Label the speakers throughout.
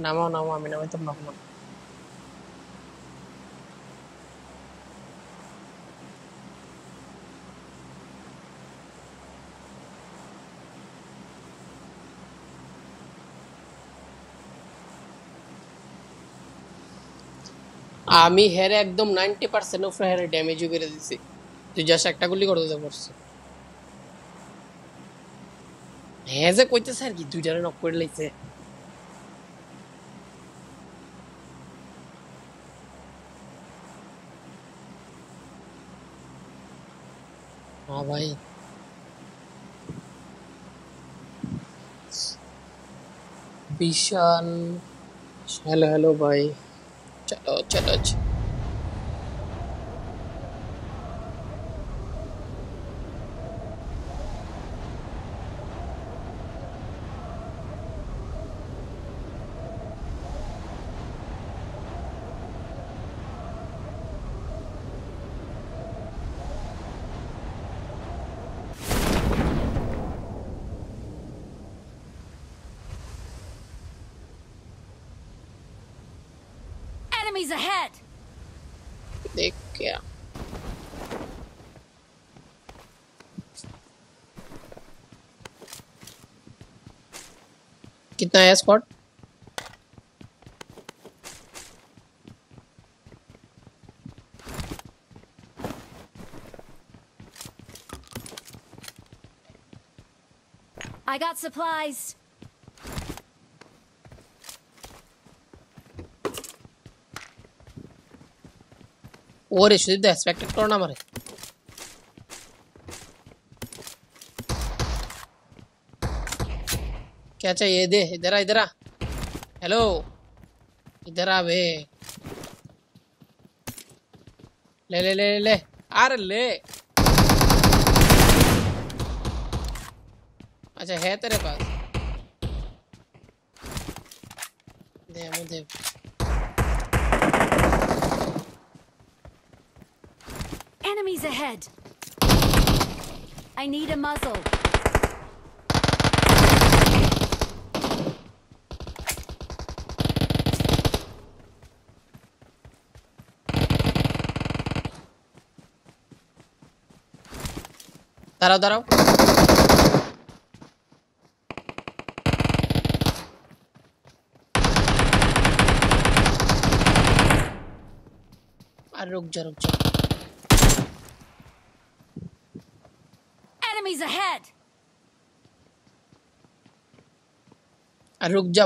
Speaker 1: নামাও নামাও, আমি নামাইতাম না। কোনো আমি হেরে একদম নাইনটি পার্সেন্ট উপরে হেরে ড্যামেজও করে দিছি। তুই জাস্ট একটা গুলি করে দিতে পারছিস হ্যাঁ যে কইতেছে আর কি, দুইটারে নক করে লাইছে। हाँ भाई। विशाल हेलो हेलो भाई। चलो चलो चलो। कितना है Scott
Speaker 2: I got supplies.
Speaker 1: Or should the expected tournament. चाचा ये दे, इधर आ इधर आ। हेलो इधर आ बे। ले ले ले ले अरे ले। अच्छा है तेरे पास। दे, मुझे
Speaker 2: Enemies ahead. I need a muzzle.
Speaker 1: দাঁড়াও দাঁড়াও আর রুক যা রুক যা
Speaker 2: Enemies ahead!
Speaker 1: আর রুক যা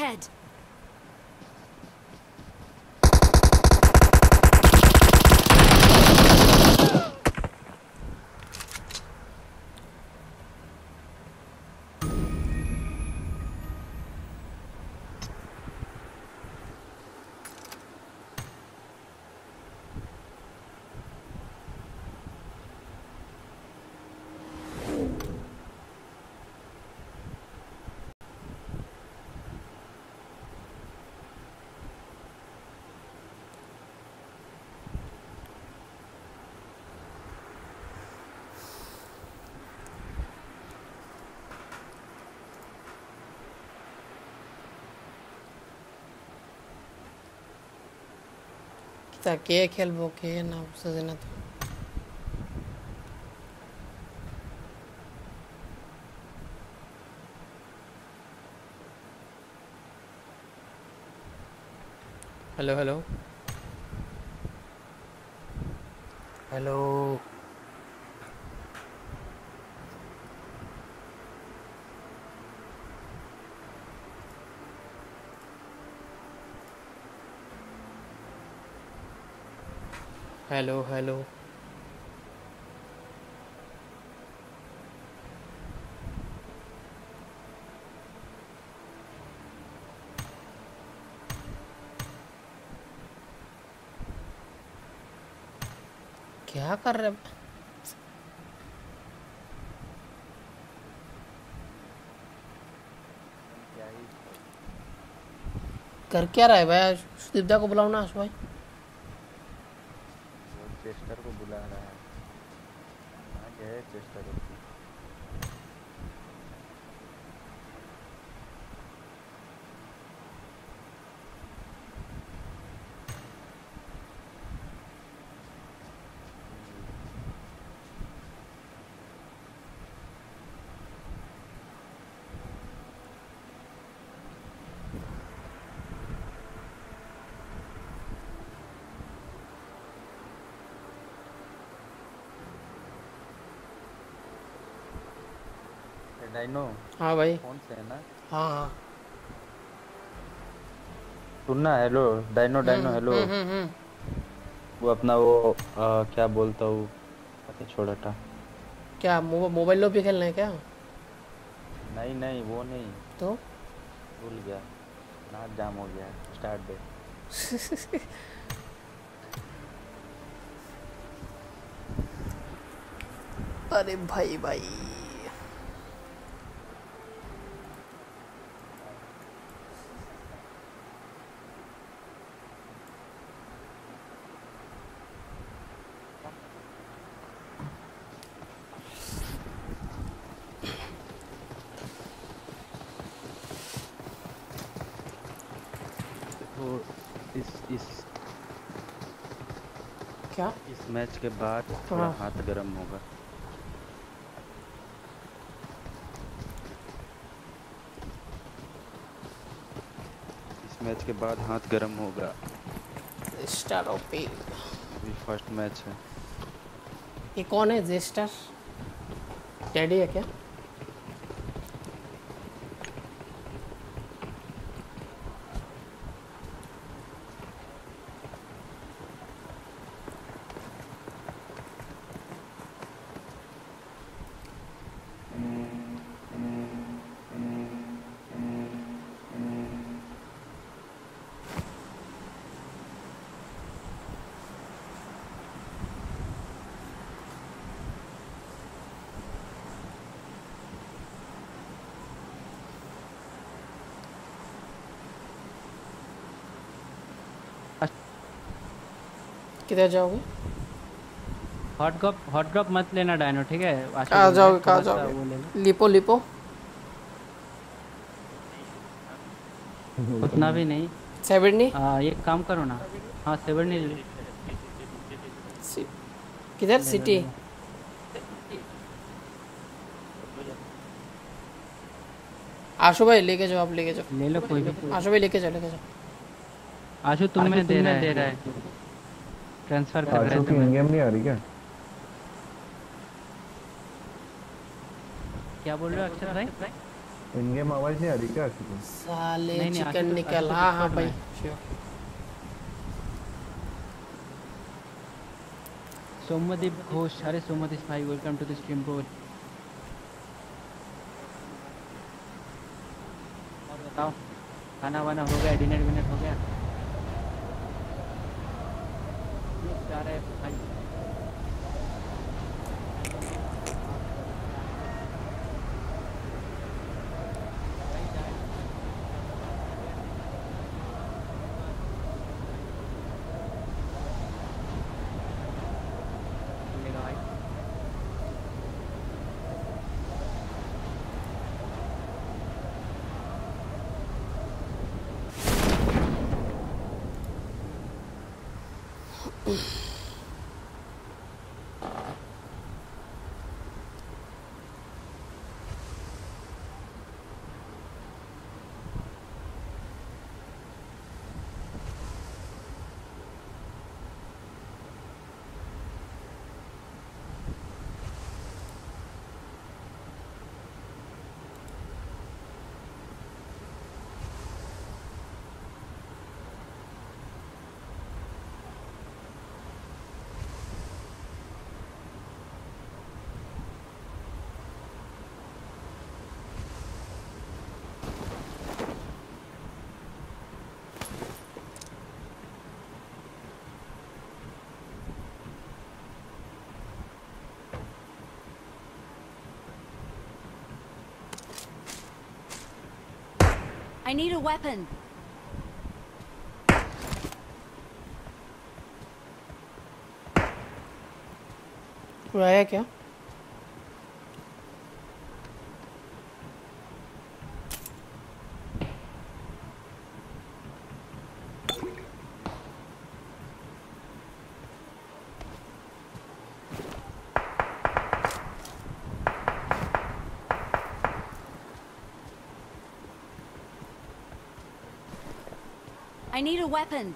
Speaker 2: ahead!
Speaker 1: তা কে খেলবো কে না বুঝতেছি না তো hello hello hello hello hello. क्या कर रहे कर क्या रहा है भाई? सुदीप्ता को बुलाओ ना आशु भाई
Speaker 3: वो रहा है। कहाँ गया है चेस्टर उसकी ए, डाइनो
Speaker 1: हाँ भाई।
Speaker 3: फ़ोन से है ना?
Speaker 1: हाँ हाँ।
Speaker 3: सुनना हेलो डाइनो डाइनो हेलो। वो अपना वो आ, क्या बोलता हूँ? पता छोड़ हटा।
Speaker 1: क्या मो, मोबाइल लो भी खेलना है क्या?
Speaker 3: नहीं नहीं वो नहीं।
Speaker 1: तो?
Speaker 3: भूल गया। नाक जाम हो गया। स्टार्ट दे।
Speaker 1: अरे भाई भाई।
Speaker 3: तो इस इस
Speaker 1: क्या?
Speaker 3: इस मैच के बाद थोड़ा
Speaker 1: हाँ।
Speaker 3: हाथ गर्म होगा। इस मैच के बाद हाथ गर्म होगा।
Speaker 1: स्टार ओपी
Speaker 3: अभी फ़र्स्ट मैच है।
Speaker 1: ये कौन है जेस्टर डैडी है क्या? किधर जाओगे?
Speaker 4: हॉट ड्रॉप हॉट ड्रॉप मत लेना डायनो ठीक है? रहा
Speaker 1: जाओगे कहाँ जाओगे? लिपो लिपो।
Speaker 4: उतना भी नहीं।
Speaker 1: सेवेंटी
Speaker 4: आ, एक काम करो ना। हाँ सेवन नहीं ले।
Speaker 1: किधर? सिटी? आशु भाई लेके जाओ आप लेके जाओ।
Speaker 4: ले लो कोई भी।
Speaker 1: आशु भाई लेके जाओ लेके जाओ।
Speaker 4: आशु तुम्हें दे रहा है। दे रहा है। ट्रांसफ़र कर रहा
Speaker 5: आशु
Speaker 4: है
Speaker 5: की
Speaker 4: तुम्हें।
Speaker 5: इन गेम नहीं आ रही क्या?
Speaker 4: क्या बोल रहे हो अक्षर भाई?
Speaker 5: इन गेम आवाज़ नहीं आ रही क्या आशु की
Speaker 1: साले चिकन निकल। हाँ हाँ भाई
Speaker 4: सोमदीप घोष अरे सोमदीप भाई welcome to the stream bro और बताओ खाना वाना हो गया डिनर विनर हो गया? ये जा
Speaker 2: I need a weapon.
Speaker 1: वो आया क्या
Speaker 2: I need a weapon.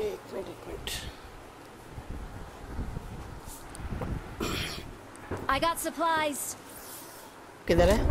Speaker 1: एक मिनट एक मिनट
Speaker 2: I got supplies.
Speaker 1: किधर है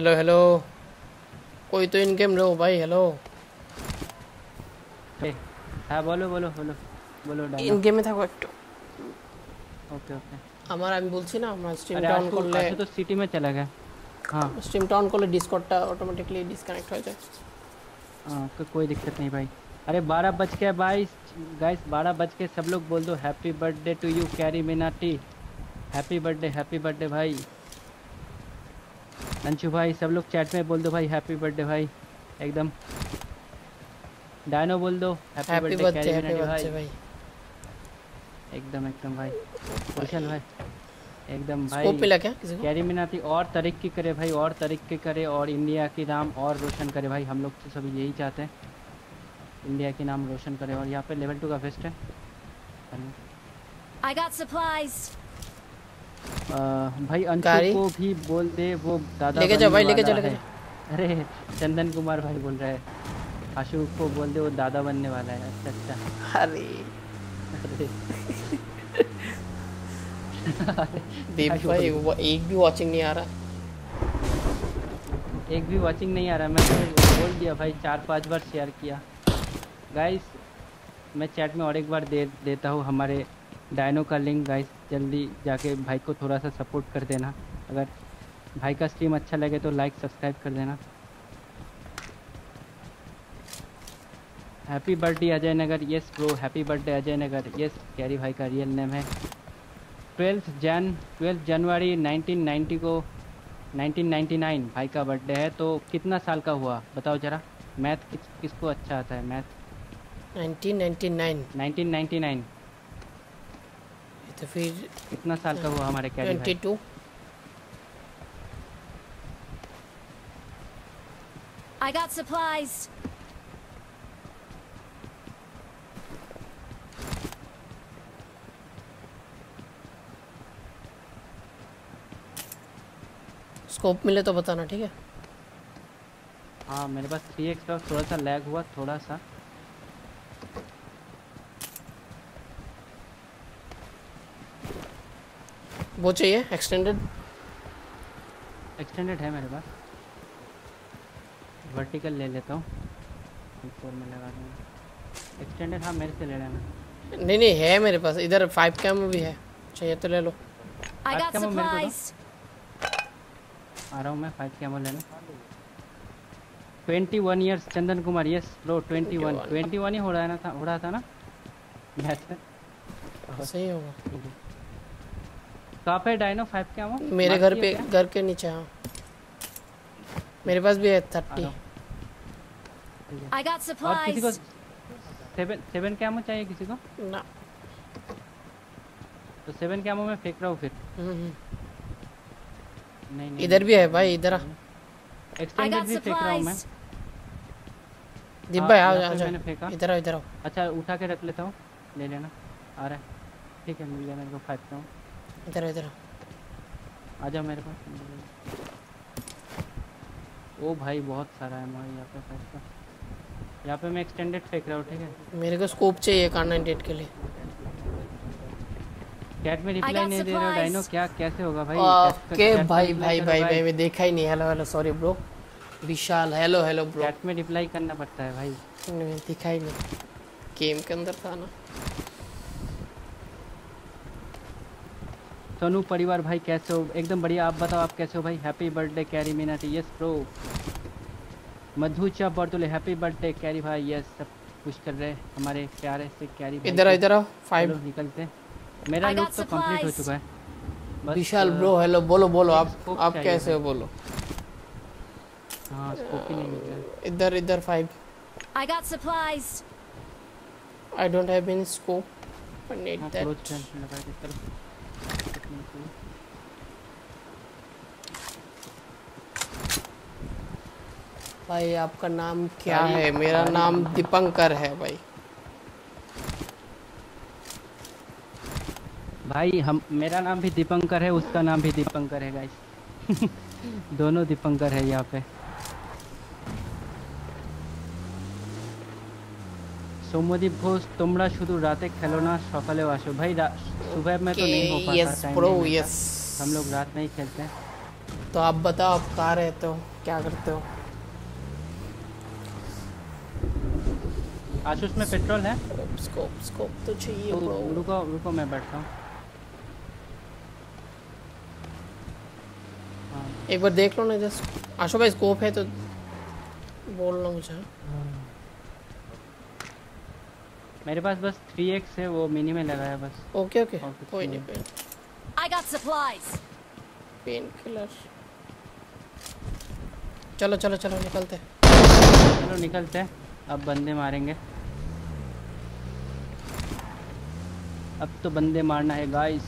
Speaker 1: हेलो हेलो कोई तो इन गेम रहो भाई हेलो
Speaker 4: ए, হ্যাঁ বলো বলো বলো বলো ডায়লগ
Speaker 1: ইন গেমে থাকো একটু
Speaker 4: ওকে ওকে
Speaker 1: আমার আমি বলছি না আমার স্ট্রিম
Speaker 4: अरे
Speaker 1: ডাউন
Speaker 4: आशु
Speaker 1: করলে
Speaker 4: आशु तो सिटी में चला गया हाँ
Speaker 1: স্ট্রিম ডাউন করলে ডিসকর্ডটা অটোমেটিকলি ডিসকানেক্ট হয়ে যায়
Speaker 4: हाँ को, कोई दिक्कत नहीं भाई अरे बारह बज के भाई गाइस बारह बज के सब लोग बोल दो happy birthday to you Carry Minati happy birthday happy birthday भाई अंशु भाई सब लोग चैट में बोल दो भाई हैप्पी बर्थडे भाई एकदम। डायनो बोल दो हैप्पी बर्थडे भाई।,
Speaker 1: भाई।
Speaker 4: एकदम एकदम भाई। कौशल भाई एकदम भाई।
Speaker 1: मिला क्या किसी को?
Speaker 4: कैरी मिनाती और तरक्की करे भाई और तरक्की करे और इंडिया की नाम और रोशन करे भाई। हम लोग तो सभी यही चाहते हैं। इंडिया के नाम रोशन करे और यहाँ पे लेवल टू का फेस्ट है।
Speaker 2: I got supplies.
Speaker 4: भाई अंशु को भी बोल दे वो दादा
Speaker 1: लेके जाओ भाई, लेके जाओ, लेके
Speaker 4: है। अरे चंदन कुमार भाई बोल रहे हैं। आशु को बोल दे वो दादा बनने वाला है। अच्छा अच्छा।
Speaker 1: अरे। दीप भाई वो एक भी वाचिंग नहीं आ रहा।
Speaker 4: एक भी वाचिंग नहीं आ रहा। मैं तो बोल दिया भाई चार पाँच बार शेयर किया। गाइस मैं चैट में और एक बार दे देता हूँ हमारे डायनो का लिंक गाइस जल्दी जाके भाई को थोड़ा सा सपोर्ट कर देना। अगर भाई का स्ट्रीम अच्छा लगे तो लाइक सब्सक्राइब कर देना। Happy birthday Ajay Nagar yes bro happy birthday Ajay Nagar yes Carry भाई का रियल नेम है। ट्वेल्थ जन ट्वेल्थ जनवरी 1990 को 1999 भाई का बर्थडे है तो कितना साल का हुआ? बताओ जरा। मैथ किस किसको अच्छा आता है? मैथ
Speaker 1: 1999
Speaker 4: 1999
Speaker 1: तो फिर
Speaker 4: कितना साल का हुआ हमारे कैरी भाई।
Speaker 1: 22
Speaker 2: I got supplies.
Speaker 1: स्कोप मिले तो बताना ठीक है?
Speaker 4: हाँ मेरे पास थ्री एक्स का थोड़ा सा लैग हुआ थोड़ा सा।
Speaker 1: वो चाहिए एक्सटेंडेड
Speaker 4: एक्सटेंडेड है मेरे पास। वर्टिकल ले लेता हूँ। ऊपर में लगा दूँगा। एक्सटेंडेड हाँ मेरे से ले लेना।
Speaker 1: नहीं नहीं है मेरे पास। इधर फाइव कैम भी है। चाहिए तो ले लो।
Speaker 2: I got supplies.
Speaker 4: आ रहा हूँ मैं फाइव कैमो लेने। Twenty one years Chandan Kumar yes bro twenty
Speaker 1: one
Speaker 4: twenty one ही हो रहा है ना था हो रहा था ना? मैथ में
Speaker 1: हाँ, सही होगा।
Speaker 4: कहाँ पे डायनो फाइव कैमो
Speaker 1: मेरे घर पे घर के नीचे हाँ। मेरे पास भी है थर्टी
Speaker 2: I got
Speaker 4: और किसी को. सेवन सेवन कैमो चाहिए किसी को?
Speaker 1: ना।
Speaker 4: तो सेवन कैमो में फेंक रहा हूँ फिर।
Speaker 1: हम्म, हम्म।
Speaker 4: नहीं नहीं
Speaker 1: इधर भी है भाई इधर आ।
Speaker 4: एक्सटेंडेड भी फेंक रहा हूँ मैं.
Speaker 1: दीप भाई
Speaker 4: हाँ,
Speaker 1: आओ
Speaker 4: यहाँ मैंने फेंका।
Speaker 1: इधर आओ इधर आओ।
Speaker 4: अच्छा उठा के रख लेता हूँ। ले लेना। आ रहा है। ठीक है मिल गया मेरे को फाइव कैमो
Speaker 1: इधर इधर।
Speaker 4: आ जाओ मेरे पास। ओ भाई बहुत सारा है हमारे यहाँ पे फाइव का यहाँ पे मैं एक्सटेंडेड फेंक रहा हूँ ठीक है?
Speaker 1: मेरे को स्कोप चाहिए कार 98 के लिए।
Speaker 4: चैट में रिप्लाई नहीं दे रहे हो. डाइनो क्या कैसे होगा भाई?
Speaker 1: ओके भाई भाई भाई भाई। मैं देखा ही नहीं hello hello sorry bro Vishal hello hello bro
Speaker 4: chat में रिप्लाई करना पड़ता है भाई।
Speaker 1: नहीं दिखा ही नहीं। गेम के अंदर था ना।
Speaker 4: सोनू परिवार भाई कैसे हो? एकदम बढ़िया आप बताओ आप कैसे हो भाई? Happy birthday Carry Minati yes bro Madhu चा बर्तुले हैप्पी बर्थडे कैरी भाई. यस सब कुछ कर रहे हैं हमारे प्यारे से कैरी
Speaker 1: इधर इधर फाइव
Speaker 4: निकलते हैं। मेरा लूट तो कंप्लीट हो चुका है.
Speaker 1: विशाल ब्रो हेलो बोलो बोलो आप आप कैसे हो बोलो.
Speaker 4: हाँ स्कोप ही नहीं मिल है.
Speaker 1: इधर इधर five
Speaker 2: I got supplies.
Speaker 1: I don't have any scope I need
Speaker 4: हाँ
Speaker 1: दैट
Speaker 4: चाहिए?
Speaker 1: भाई आपका नाम क्या है? मेरा नाम दीपंकर है भाई।
Speaker 4: भाई हम मेरा नाम भी दीपंकर है उसका नाम भी दीपंकर है गाइस दोनों दीपंकर है यहाँ पे। सौम्यदीप घोष तुमरा शुरू रात खेलो ना सकाले आसो भाई सुबह में तो नहीं हो पाता
Speaker 1: यस ब्रो यस
Speaker 4: हम लोग रात में ही खेलते हैं।
Speaker 1: तो आप बताओ आप कहाँ रहते हो? क्या करते हो?
Speaker 4: आशुष में पेट्रोल है?
Speaker 1: स्कोप स्कोप, तो चाहिए
Speaker 4: तो
Speaker 1: ब्रो
Speaker 4: रुको रुको मैं बैठता हूँ।
Speaker 1: एक बार देख लो ना इधर। आशु भाई स्कोप है तो बोल लो मुझे। हाँ।
Speaker 4: मेरे पास बस थ्री एक्स है वो मिनी में लगाया बस।
Speaker 1: ओके ओके कोई
Speaker 4: नहीं।
Speaker 1: नहीं
Speaker 2: I got supplies.
Speaker 1: Painkiller चलो चलो चलो निकलते हैं।
Speaker 4: चलो निकलते हैं। अब बंदे मारेंगे। अब तो बंदे मारना है गाइस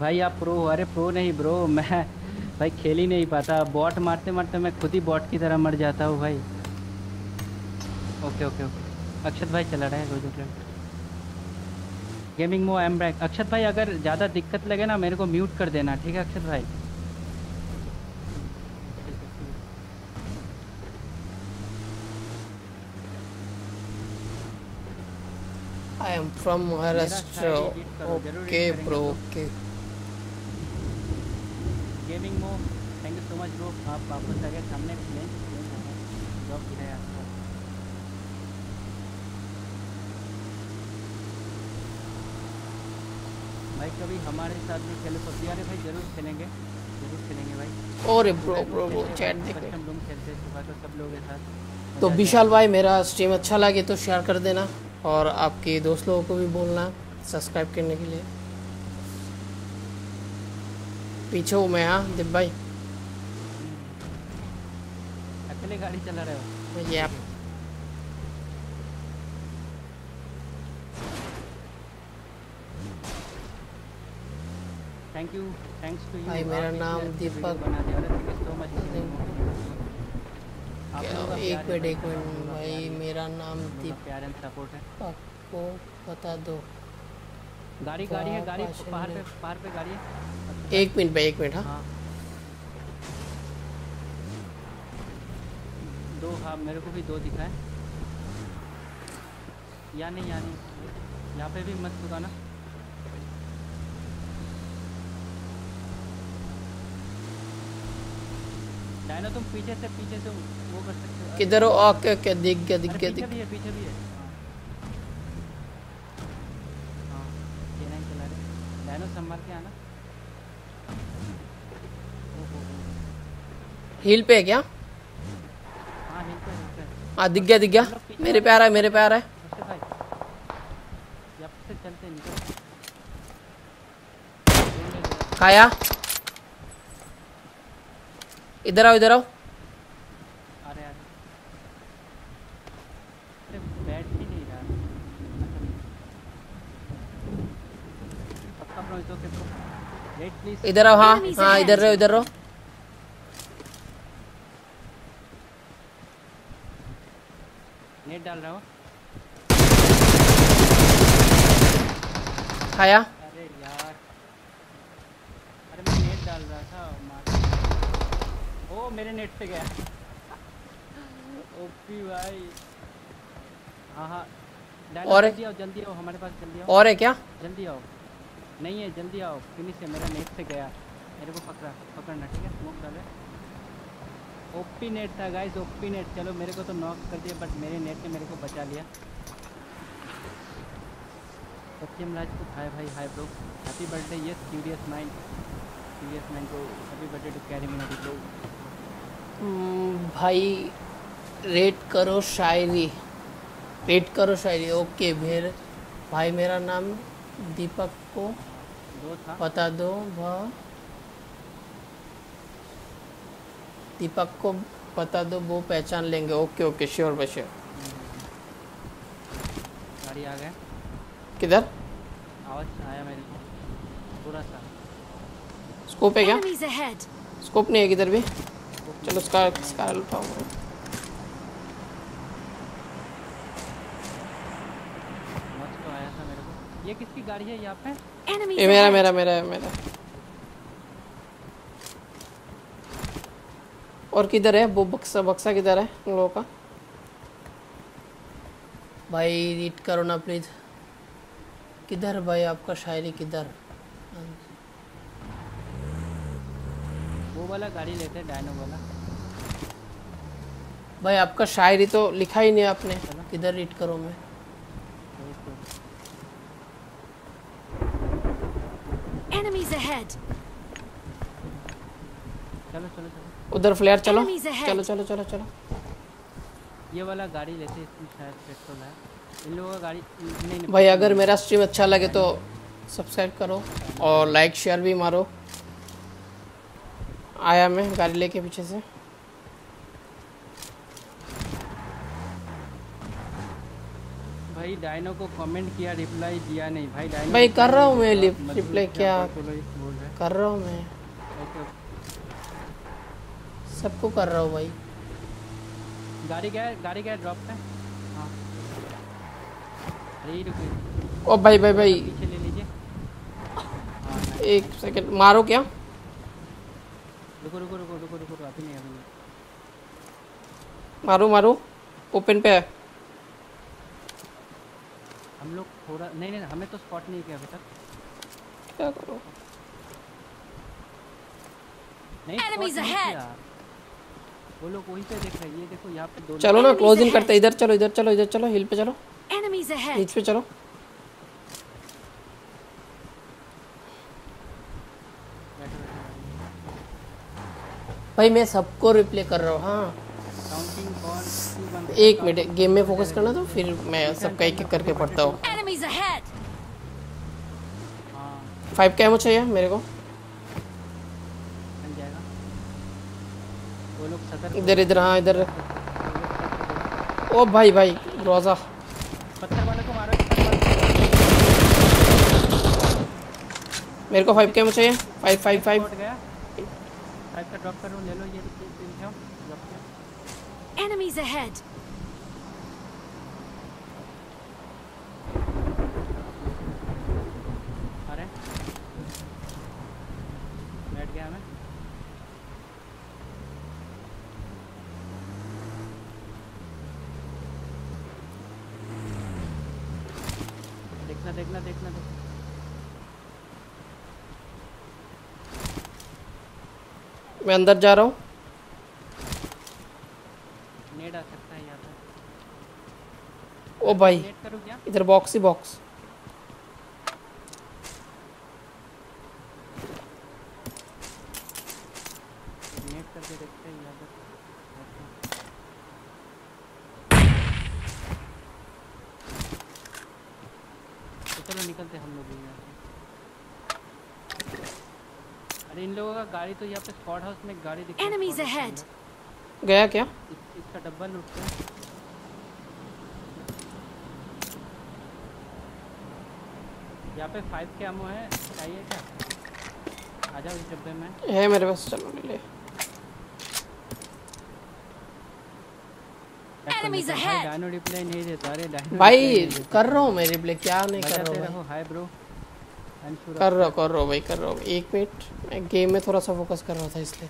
Speaker 4: भाई आप प्रो अरे प्रो नहीं ब्रो मैं भाई खेल ही नहीं पाता। बॉट मारते मारते मैं खुद ही बॉट की तरह मर जाता हूँ भाई। Okay okay okay. अक्षत भाई चला रहा है रोज गेमिंग मो एम ब्रैक अक्षत भाई अगर ज़्यादा दिक्कत लगे ना मेरे को म्यूट कर देना ठीक है अक्षत भाई?
Speaker 1: आई एम फ्रॉम महाराष्ट्र
Speaker 4: शायरी edit करो, ज़रूर
Speaker 1: ओके
Speaker 4: edit करेंगे
Speaker 1: ब्रो
Speaker 4: तो।
Speaker 1: ओके
Speaker 4: गेमिंग मो thank you so much bro आप वापस आ गए सामने प्लेन जॉब है आपका। भाई कभी हमारे साथ भी खेलो पबजी अरे भाई ज़रूर खेलेंगे। ज़रूर खेलेंगे भाई।
Speaker 1: और ब्रो ब्रो ब्रो चैट देख। रहे
Speaker 4: हम रूम खेलते हैं सुबह को सब लोगों के साथ
Speaker 1: तो विशाल भाई मेरा स्ट्रीम अच्छा लगे तो शेयर कर देना। और आपके दोस्त लोगों को भी बोलना सब्सक्राइब करने के लिए। पीछे हूँ मैं हाँ दिप भाई।
Speaker 4: अकेले गाड़ी चला रहे हो?
Speaker 1: ये आप
Speaker 4: thank you thanks to you
Speaker 1: भाई, मेरा नाम दीपक।
Speaker 4: बना दिया। सो मच
Speaker 1: एक मिनट एक मिनट भाई मेरा नाम दीपक
Speaker 4: प्यार एंड सपोर्ट है।
Speaker 1: को बता दो।
Speaker 4: गाड़ी गाड़ी है गाड़ी पहाड़ पे। पहाड़ पे गाड़ी है।
Speaker 1: एक मिनट भाई एक मिनट हाँ।
Speaker 4: हाँ। दो हाँ मेरे को भी दो दिखा है या नहीं या नहीं यहाँ पे भी मत दुकाना डायना तुम पीछे से पीछे से वो कर सकते हो।
Speaker 1: किधर हो? ओके ओके दिख गया दिख गया
Speaker 4: पीछे
Speaker 1: दिख।
Speaker 4: भी है पीछे भी हाँ हाँ ये नहीं चला संभाल के आना
Speaker 1: हिल पे है क्या?
Speaker 4: हाँ हिल पे हिल पे।
Speaker 1: हाँ दिख गया दिख गया। मेरे पे आ रहा है मेरे पे आ रहा है।
Speaker 4: जब से चलते निकल।
Speaker 1: खाया इधर आओ इधर आओ
Speaker 4: अरे अरे अरे बैठ ही नहीं रहा पक्का प्रो इतो के प्रो वेट प्लीज़
Speaker 1: इधर आओ हाँ हाँ इधर रहो इधर रहो।
Speaker 4: नेट डाल रहा हो।
Speaker 1: खाया?
Speaker 4: अरे यार। अरे मैं नेट डाल रहा था मार ओ मेरे नेट से गया। ओपी भाई। हाँ हाँ।
Speaker 1: और-
Speaker 4: जल्दी आओ जल्दी आओ हमारे पास जल्दी आओ।
Speaker 1: और है क्या?
Speaker 4: जल्दी आओ। नहीं है, जल्दी आओ। फिनिश है, मेरा नेट से गया। मेरे को पकड़ा, पकड़ना, ठीक है? स्मोक डाले। ओपी नेट था गाइस ओपी नेट चलो, मेरे को तो नॉक कर दिया बट मेरे नेट ने मेरे को बचा लिया। सत्यम राजपूत हाय भाई hi bro happy birthday yes curious mind curious mind को happy birthday to Carry me
Speaker 1: bro भाई रेट करो शायरी। रेट करो शायरी ओके फिर भाई, मेरा नाम दीपक को बता दो वह दीपक को बता दो वो पहचान लेंगे। ओके ओके श्योर भाई श्योर
Speaker 4: गाड़ी आ गया
Speaker 1: किधर?
Speaker 4: आवाज़ आया मेरे को थोड़ा सा।
Speaker 1: स्कोप है क्या? स्कोप नहीं है किधर भी? चलो उसका इसका उठाओ
Speaker 4: मस्त तो आया था मेरे को ये किसकी गाड़ी है यहाँ पे?
Speaker 1: ये मेरा मेरा मेरा मेरा। और किधर है? वो बक्सा बक्सा किधर है उन लोगों का? भाई रीड करो ना प्लीज़ किधर भाई आपका शायरी किधर?
Speaker 4: वो वाला गाड़ी लेते हैं डायनो वाला।
Speaker 1: भाई आपका शायरी तो लिखा ही नहीं आपने। किधर रीड करो मैं
Speaker 4: वही तो
Speaker 2: Enemies ahead!
Speaker 4: चलो चलो चलो।
Speaker 1: उधर फ्लेयर चलो। चलो चलो चलो चलो।
Speaker 4: ये वाला गाड़ी लेते हैं, इसमें शायद पेट्रोल है। इन लोगों का गाड़ी नहीं नहीं
Speaker 1: भाई अगर मेरा स्ट्रीम अच्छा लगे तो सब्सक्राइब करो और लाइक शेयर भी मारो। आया मैं गाड़ी लेके पीछे से।
Speaker 4: भाई डायनो को कमेंट किया रिप्लाई दिया नहीं। भाई डायनो
Speaker 1: भाई कर रहा हूँ मैं रिप्लाई क्या
Speaker 4: बोलो ये बोल रहे हैं।
Speaker 1: कर रहा हूँ मैं। सबको कर रहा हूँ भाई।
Speaker 4: गाड़ी गया गाड़ी गया ड्रॉप पे हाँ?
Speaker 1: ओ भाई भाई भाई।
Speaker 4: पीछे ले लीजिए। हाँ।
Speaker 1: एक सेकंड मारो क्या?
Speaker 4: रुको रुको रुको रुको रुको रुको, अभी नहीं अभी नहीं।
Speaker 1: मारो मारो। ओपन पे है।
Speaker 4: हम लोग थोड़ा नहीं नहीं हमें तो स्पॉट नहीं किया अभी तक।
Speaker 1: क्या करो?
Speaker 4: नहीं spot
Speaker 2: Enemies ahead!
Speaker 4: किया। वो लोग वहीं पे देख रहे हैं ये देखो यहाँ पे दो
Speaker 1: चलो ना क्लोज इन. करते इधर चलो इधर चलो इधर चलो हिल पे चलो
Speaker 2: Enemies ahead!
Speaker 1: नीच पे चलो भाई मैं सबको रिप्ले कर रहा हूँ हाँ एक मिनट गेम में फोकस करना तो फिर मैं सबका एक एक करके पढ़ता हूँ
Speaker 2: ahead!
Speaker 4: हाँ
Speaker 1: फाइव कैमो चाहिए मेरे को
Speaker 4: बन जाएगा वो लोग सदर
Speaker 1: इधर इधर हाँ इधर ओ भाई भाई रोजा
Speaker 4: मारो
Speaker 1: को फाइव के मुझे फाइव फाइव फाइव
Speaker 4: को गया फाइव का ड्रॉप करो ले लो ये तीन तीन जाओ ड्रॉप किया
Speaker 2: Enemies ahead!
Speaker 4: अरे बैठ गया मैं देखना देखना देखना देखना
Speaker 1: मैं अंदर जा रहा हूँ। ओ भाई इधर बॉक्स ही बॉक्स
Speaker 4: तो चलो निकलते हम लोग भी यहाँ से अरे इन लोगों का गाड़ी तो यहाँ पे स्पॉट हाउस में गाड़ी दिख है, के
Speaker 2: ahead.
Speaker 1: गया क्या?
Speaker 4: इसका डब्बा लूटते हैं यहाँ पे फाइव के अमो है चाहिए क्या? आ जाओ इस डब्बे में।
Speaker 1: है मेरे पास चलो ले ले।
Speaker 2: Enemies ahead.
Speaker 4: डायनो रिप्लाई नहीं देता अरे डायनो
Speaker 1: भाई कर रहा हूँ मैं रिप्ले क्या नहीं कर रहा हूँ
Speaker 4: हाय ब्रो
Speaker 1: कर रहा कर रहा भाई, कर रहा हूँ। एक मिनट, मैं गेम में थोड़ा सा फोकस कर रहा था इसलिए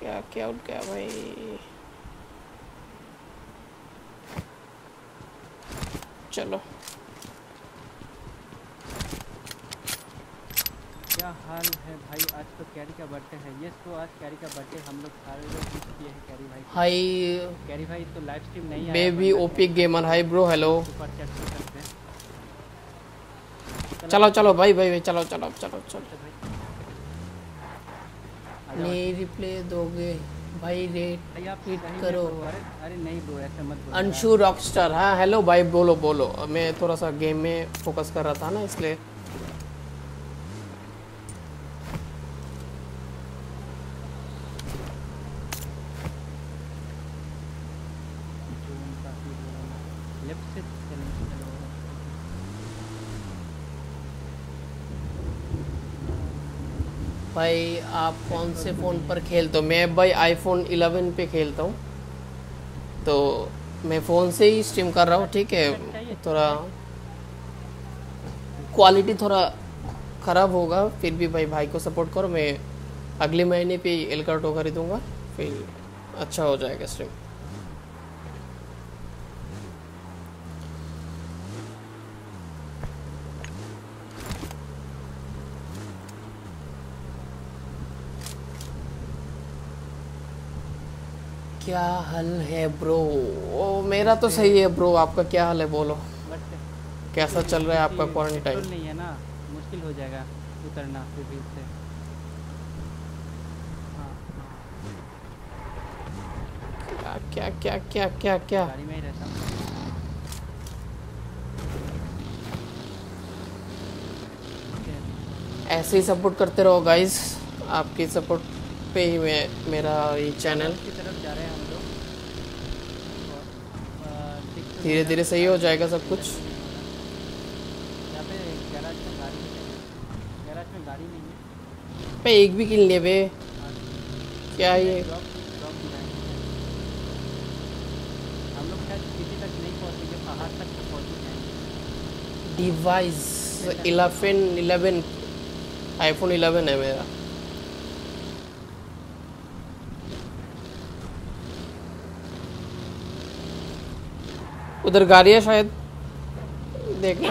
Speaker 1: क्या क्या उठ गया भाई चलो
Speaker 4: क्या हाल है भाई आज तो कैरी का बर्थडे है यस तो आज कैरी का बर्थडे हम लोग सारे लोग विश किए हैं कैरी भाई
Speaker 1: हाई
Speaker 4: कैरी भाई तो लाइव स्ट्रीम नहीं आया
Speaker 1: baby
Speaker 4: OP gamer hi bro hello
Speaker 1: चलो चलो भाई भाई भाई चलो चलो चलो चलो। नहीं रिप्ले दोगे? भाई रेट
Speaker 4: में
Speaker 1: करो।
Speaker 4: अरे अरे नहीं ब्रो ऐसे मत बोलो।
Speaker 1: अंशु रॉकस्टार हाँ हेलो भाई बोलो बोलो। मैं थोड़ा सा गेम में फोकस कर रहा था ना इसलिए
Speaker 4: लेफ़्ट से चलो चलो
Speaker 1: भाई आप कौन से फ़ोन पर खेलते हो? मैं भाई आईफोन 11 पे खेलता हूँ। तो मैं फ़ोन से ही स्ट्रीम कर रहा हूँ, ठीक है? थोड़ा क्वालिटी थोड़ा ख़राब होगा, फिर भी भाई भाई को सपोर्ट करो। मैं अगले महीने पे एलकाटो खरीदूँगा, फिर अच्छा हो जाएगा स्ट्रीम क्या हाल है ब्रो? ओ मेरा तो सही है ब्रो आपका क्या हाल है बोलो।
Speaker 4: बट
Speaker 1: कैसा चल रहा है आपका क्वारंटाइन
Speaker 4: नहीं है ना। मुश्किल हो जाएगा उतरना फिर भी से हाँ हाँ,
Speaker 1: क्या क्या क्या क्या क्या क्या?
Speaker 4: गाड़ी में ही रहता हूँ।
Speaker 1: ऐसे ही सपोर्ट करते रहो गाइस आपकी सपोर्ट पे ही मैं मेरा ये चैनल
Speaker 4: की तरफ़ जा रहे हैं हम लोग और, अ, six
Speaker 1: धीरे धीरे सही हो जाएगा सब कुछ।
Speaker 4: पे है। है।
Speaker 1: एक भी किल लिए बे। क्या ये?
Speaker 4: ड्रॉप ड्रॉप दिया है। हम लोग शायद सिटी तक नहीं पहुँचेंगे पहाड़ तक तो पहुँच जाएँगे
Speaker 1: डिवाइस 11 11 आईफोन 11 है मेरा उधर गाड़ी है शायद। देखना।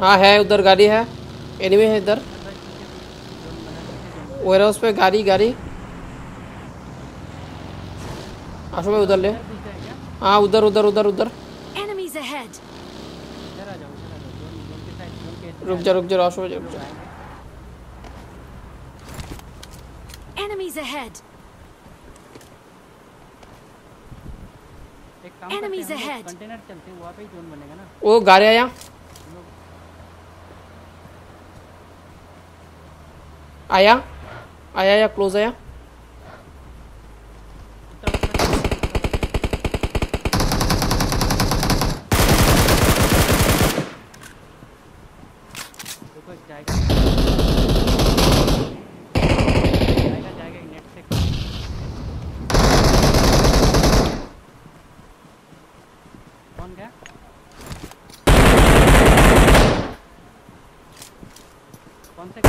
Speaker 1: हाँ है उधर गाड़ी है। एनिमे है इधर। वेयर हाउस पे गाड़ी गाड़ी। आशु भाई उधर ले। हाँ उधर उधर उधर उधर। रुक जा रुक जा आशु भाई रुक जा।
Speaker 2: Enemies ahead!
Speaker 4: एक काम
Speaker 2: Enemies ahead.
Speaker 4: कंटेनर चलते वहाँ पे जोन बनेगा ना।
Speaker 1: वो गाड़ी आया। आया आया या क्लोज आया
Speaker 4: उतर, उतर, उतर, उतर, उतर। रुको जाएगा जाएगा जाएगा नेट से कौन गया कौन से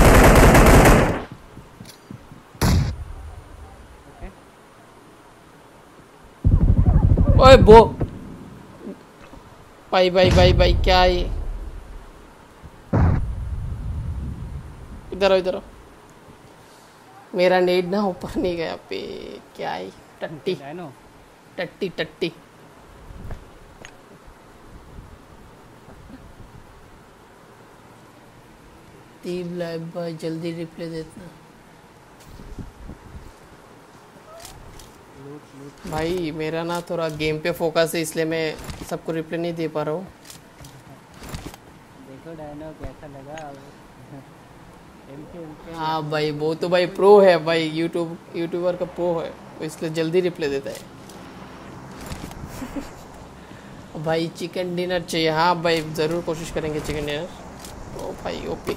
Speaker 4: ओके
Speaker 1: ओए बो भाई भाई भाई भाई, क्या है? इधर इधर मेरा नेट ना ऊपर नहीं गया, पे क्या है? टट्टी। टट्टी टट्टी। तीन लाइव भाई, जल्दी रिप्ले देना
Speaker 4: लूट लूट
Speaker 1: भाई मेरा ना थोड़ा गेम पे फोकस है इसलिए मैं सबको रिप्लाई नहीं दे पा रहा हूँ।
Speaker 4: देखो डायनो कैसा लगा
Speaker 1: हाँ भाई वो तो भाई प्रो है भाई यूट्यूब यूट्यूबर का प्रो है इसलिए जल्दी रिप्ले देता है। भाई चिकन डिनर चाहिए। हाँ भाई ज़रूर कोशिश करेंगे चिकन डिनर ओ भाई ओपी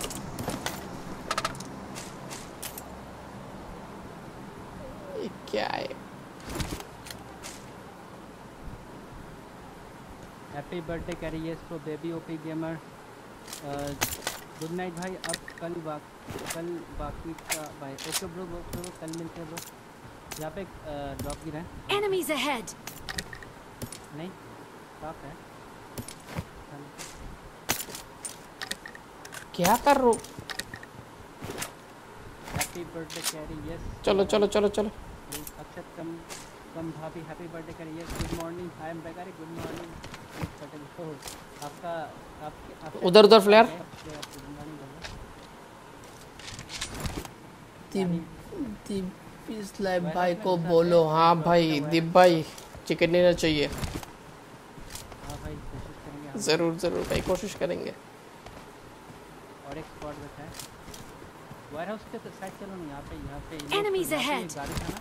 Speaker 1: ये क्या है
Speaker 4: birthday carriers to baby OP gamer good night भाई अब कल बा कल बाकी का भाई ओके ब्रो ब्रो ब्रो कल मिलते हैं ब्रो यहाँ पे ड्रॉप गिरा है।
Speaker 2: Enemies ahead!
Speaker 4: नहीं स्टॉप है।
Speaker 1: क्या कर रो
Speaker 4: हैप्पी बर्थडे कैरियर्स
Speaker 1: चलो चलो चलो चलो।
Speaker 4: अक्षत कम। कम भाभी happy birthday carriers good morning I am बेकारी गुड मॉर्निंग पटेल हो आपका आपके
Speaker 1: उधर- उधर
Speaker 4: बोलो
Speaker 1: दीप भाई को बोलो। हाँ भाई दीप भाई चिकन डिनर चाहिए।
Speaker 4: हाँ भाई कोशिश करेंगे हम
Speaker 1: ज़रूर ज़रूर भाई कोशिश करेंगे।
Speaker 4: और एक स्पॉट बचा है। वेयर हाउस के साइड चलो ना यहाँ पे यहाँ पे गाड़ी था ना।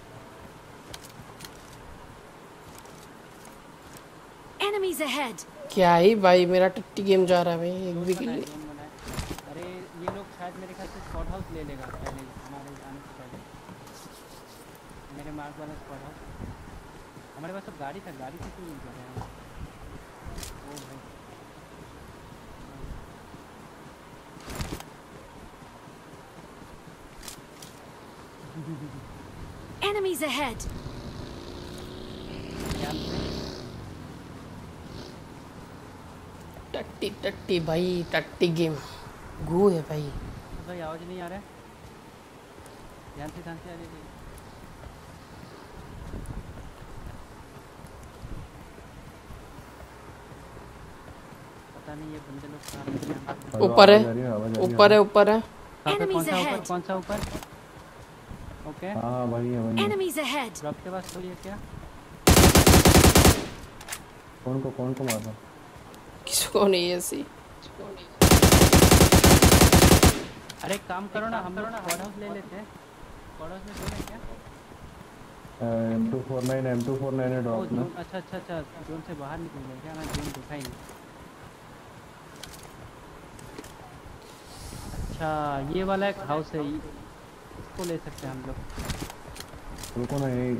Speaker 2: Enemies ahead!
Speaker 1: क्या ही भाई मेरा टट्टी गेम जा रहा है भाई एक भी
Speaker 4: जोन
Speaker 1: के
Speaker 4: बनाए,
Speaker 1: लिए
Speaker 4: जोन बनाए। अरे ये लोग शायद मेरे ख्याल से स्पॉट हाउस ले लेगा पहले हमारे आने से पहले मेरे मार्क वाला स्पॉट हाउस हमारे पास तो गाड़ी था गाड़ी से क्यों नहीं कर रहे हैं ओ भाई
Speaker 2: Enemies ahead!
Speaker 4: ध्यान से
Speaker 1: टट्टी टट्टी भाई टट्टी गेम। गो है भाई।
Speaker 4: भाई आवाज़ नहीं आ रहा है। ध्यान से ध्यान से आ रही है पता नहीं ये बंदे लोग कहाँ पे हैं।
Speaker 1: ऊपर है। ऊपर है ऊपर है।
Speaker 4: कहाँ पे कौन सा ऊपर कौन सा ऊपर? ओके।
Speaker 5: हाँ हाँ वही है वही है।
Speaker 2: Enemies ahead!
Speaker 4: ड्रॉप के पास तो ये क्या?
Speaker 5: कौन को कौन को मारा
Speaker 1: किसको नहीं ऐसी।
Speaker 4: अरे काम करो ना हम लोग हाउस ले लेते हैं। हाउस में क्या?
Speaker 5: M two four nine M two four nine है
Speaker 4: ओ
Speaker 5: ड्रॉप ना
Speaker 4: अच्छा अच्छा अच्छा जोन से बाहर निकल गए क्या? ना जोन दिखा ही नहीं। अच्छा ये वाला एक हाउस है इसको ले सकते हैं हम लोग।
Speaker 5: रुको ना यही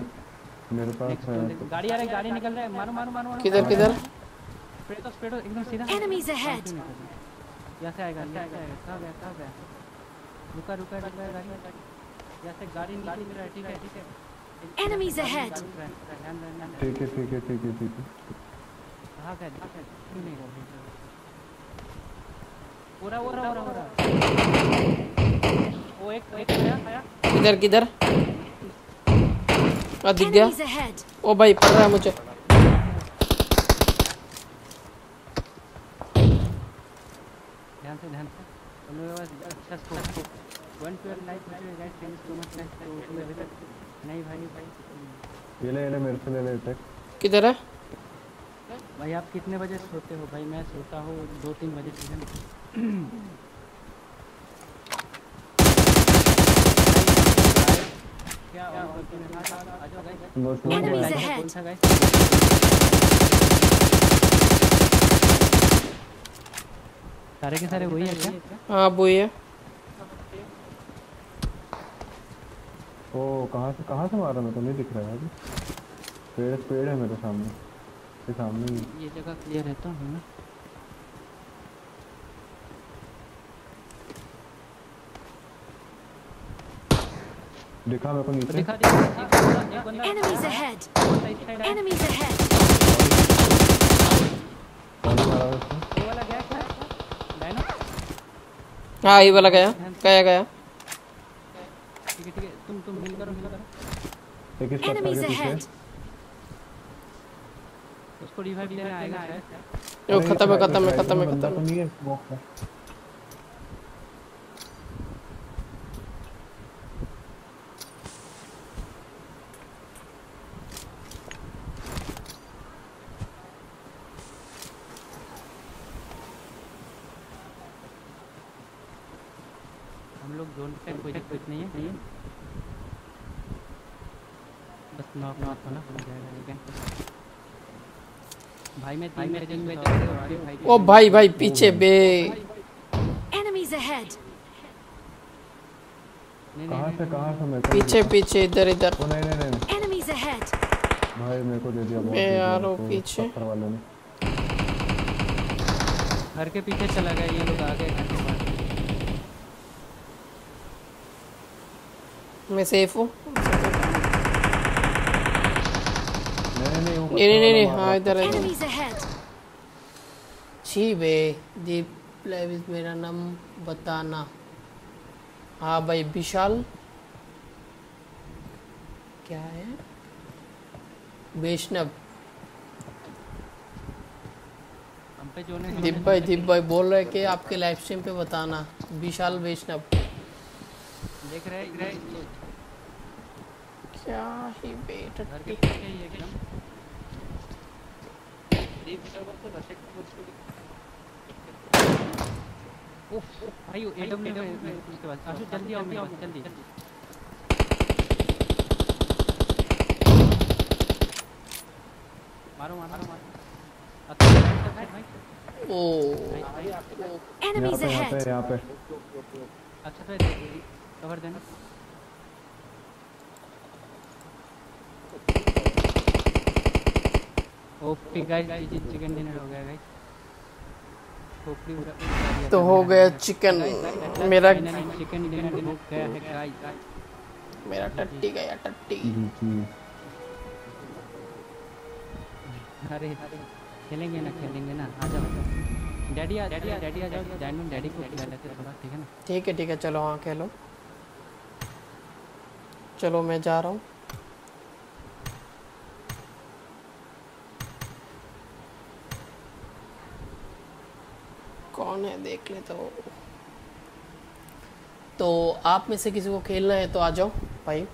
Speaker 5: मेरे पास है।
Speaker 4: गाड़ी आ रहा है गाड़ी निकल रहा है। मारो मारो मारो मारो।
Speaker 1: किधर किधर?
Speaker 4: स्प्रे तो स्प्रे तो एकदम सीधा रही है? यहाँ से आएगा यहाँ से आएगा कहाँ गया कहाँ गया रुका रुका रुका गाड़ी। यहाँ से गाड़ी निकल रहा है ठीक है ठीक है। ध्यान रहे
Speaker 5: ठीक है ठीक है ठीक है ठीक है
Speaker 4: कहाँ गया? क्यों नहीं रहा? पूरा रहा हो रहा वो एक एक आया आया।
Speaker 1: किधर किधर? आ दिख गया।
Speaker 2: Enemies ahead!
Speaker 1: ओ भाई पड़ रहा है मुझे।
Speaker 4: ध्यान से ध्यान से। हम लोगों अच्छा स्कोप वन ट्वेल्व लाइफ बचे guys thanks so much guys तो उसमें अभी तक नहीं भाई भाई।
Speaker 5: ये ले ले मेरे से ले ले टेक
Speaker 1: किधर है?
Speaker 4: भाई आप कितने बजे सोते हो भाई? मैं सोता हूँ दो तीन बजे ठीक है? ना क्या आ जाओ गाइस
Speaker 5: नो स्मोक
Speaker 2: Enemies
Speaker 5: मार
Speaker 2: ahead.
Speaker 4: कौन सा गाइस सारे के सारे वही है क्या?
Speaker 1: हाँ वो ही। है
Speaker 5: ओ कहाँ से कहाँ से मारा मेरे को नहीं दिख रहा है अभी। पेड़ पेड़ है मेरे सामने। के सामने
Speaker 4: ये जगह क्लियर है तो है ना?
Speaker 5: दिखा मेरे को नीचे।
Speaker 4: दिखा दिखा दिखा एक बंदा
Speaker 2: Enemies ahead!
Speaker 4: साइड साइड है
Speaker 2: Enemies ahead!
Speaker 5: कौन मारा है उसने
Speaker 4: वो वाला गया क्या डायनो
Speaker 1: हाँ ये वाला गया गया गया।
Speaker 4: ठीक है ठीक है तुम तुम हिल करो हिल करो
Speaker 5: एक स्टॉप पीछे
Speaker 4: उसको रिवाइव लेने आएगा।
Speaker 1: वो खत्म है खत्म है खत्म है खत्म है
Speaker 5: नहीं है smoke में।
Speaker 4: हम लोग जोन पे कोई दिक्कत नहीं है। नहीं है बस नॉक नॉक होना हो जाएगा ठीक है भाई मैं तीन में दिन में भाई
Speaker 1: ओ भाई भाई पीछे बे।
Speaker 2: Ahead!
Speaker 4: नहीं
Speaker 5: कहाँ से कहाँ से मेरे नहीं
Speaker 1: पीछे पीछे इधर इधर।
Speaker 5: ओ नहीं नहीं नहीं
Speaker 2: Enemies ahead!
Speaker 5: भाई मेरे को दे दिया बहुत दे दिया
Speaker 1: यार, वो पीछे।
Speaker 4: घर के पीछे चला गया ये लोग आ गए घर के पास
Speaker 1: मैं सेफ़ हूँ।
Speaker 5: नहीं नहीं नहीं
Speaker 1: हाँ इधर है! छी बे दीप लेविस मेरा नाम बताना। हाँ भाई विशाल। क्या है? वैष्णव। दीप भाई दीप भाई बोल रहे कि आपके लाइव स्ट्रीम पे बताना। विशाल वैष्णव।
Speaker 4: देख रहे हैं
Speaker 1: क्या ही बे
Speaker 4: घर के पीछे ही एकदम। उफ भाई एडब्ल्यू में उसके बाद आशु जल्दी आओ मेरे पास जल्दी। मारो मारो मारो।
Speaker 1: ओ
Speaker 2: Enemies
Speaker 5: पे यहाँ पे
Speaker 2: ahead!
Speaker 5: यहाँ पे।
Speaker 4: अच्छा तो कवर देना ओपी गाइस चिकन डिनर हो गया गाइस
Speaker 1: तो हो गया चिकन मेरा
Speaker 4: चिकन डिनर हो गया है गाइस
Speaker 1: मेरा टट्टी गया टट्टी।
Speaker 4: अरे खेलेंगे ना खेलेंगे ना। आ जाओ डैडी आ डैडी आ डैडी आ जाओ। डैडी डैडी को खिला लेते थोड़ा ठीक है ना?
Speaker 1: ठीक है ठीक है चलो हाँ खेलो। चलो मैं जा रहा हूँ। कौन है? देख ले तो। तो आप में से किसी को खेलना है तो आ जाओ भाई।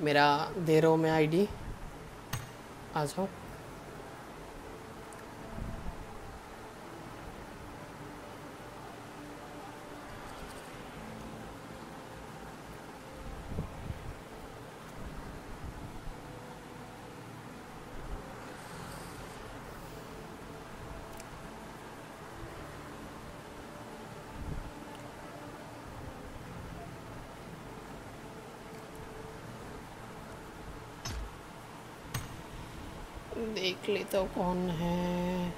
Speaker 1: मेरा दे रहा हूँ मैं आईडी आ जाओ। देख ले तो कौन है।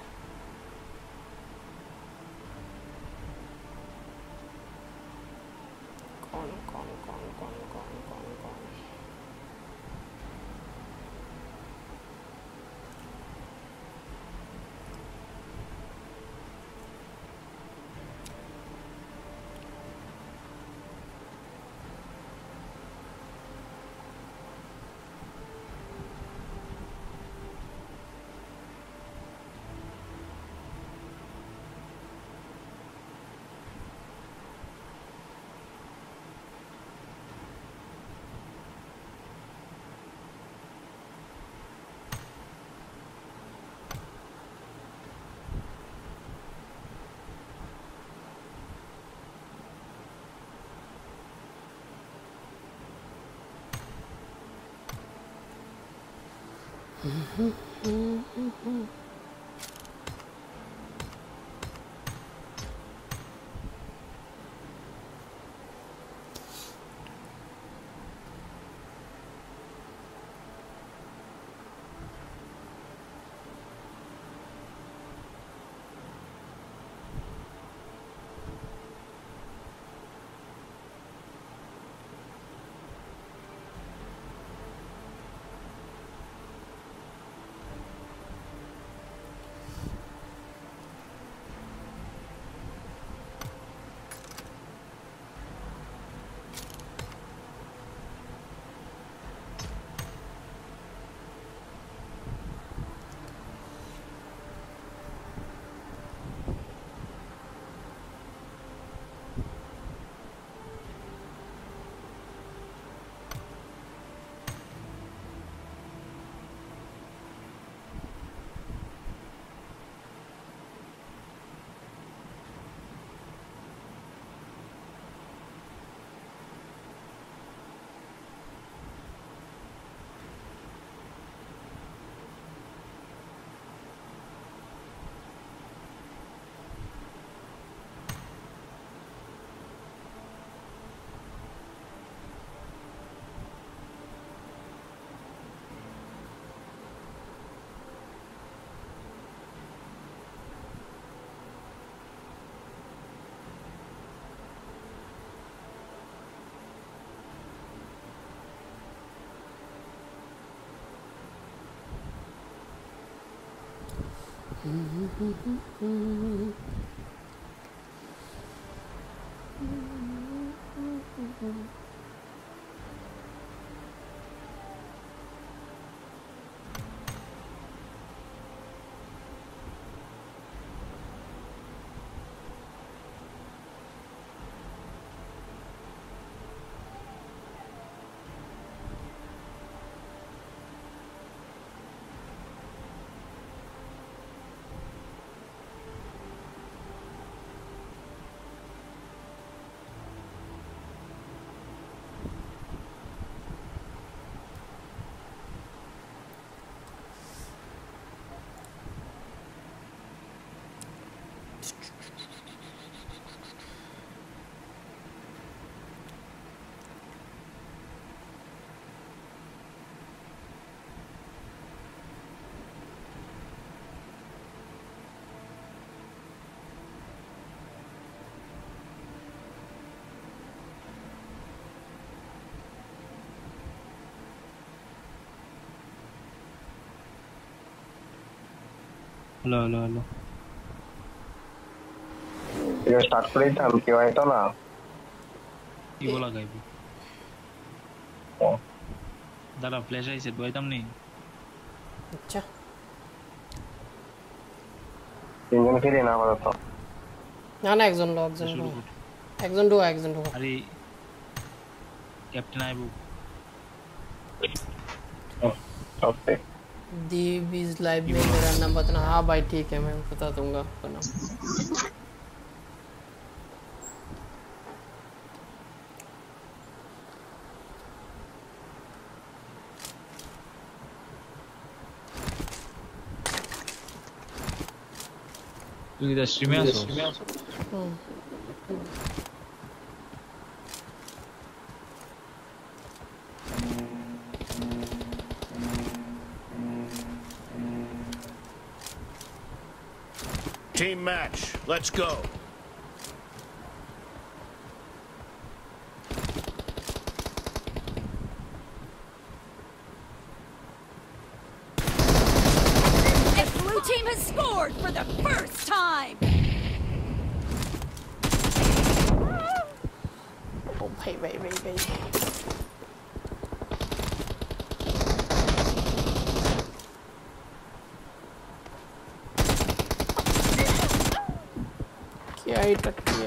Speaker 1: कौन कौन कौन कौन कौन कौन? Mm-hmm. Mm-hmm. mm-hmm. कौन
Speaker 6: হ্যালো হ্যালো হ্যালো
Speaker 7: এটা স্টার্ট করে দিতাম কেউ আইতো না
Speaker 6: কি বলা গাইবি
Speaker 7: ও।
Speaker 6: দাঁড়া ফ্ল্যাশ আইছে বইতাম নি
Speaker 1: আচ্ছা
Speaker 7: তিনজন ফিরে না আপাতত
Speaker 1: না না একজন লো একজন
Speaker 6: শুরু
Speaker 1: লো
Speaker 6: কর
Speaker 1: একজন ঢুকো একজন ঢুকো
Speaker 6: আরে captain আইবু
Speaker 7: okay
Speaker 1: Dev is live में मेरा नाम बताना हाँ भाई ठीक है मैं बता दूँगा आपका नाम
Speaker 8: तू
Speaker 2: इधर 여기다 심해서.
Speaker 1: 심해서. 응. Match. Let's go. क्या ही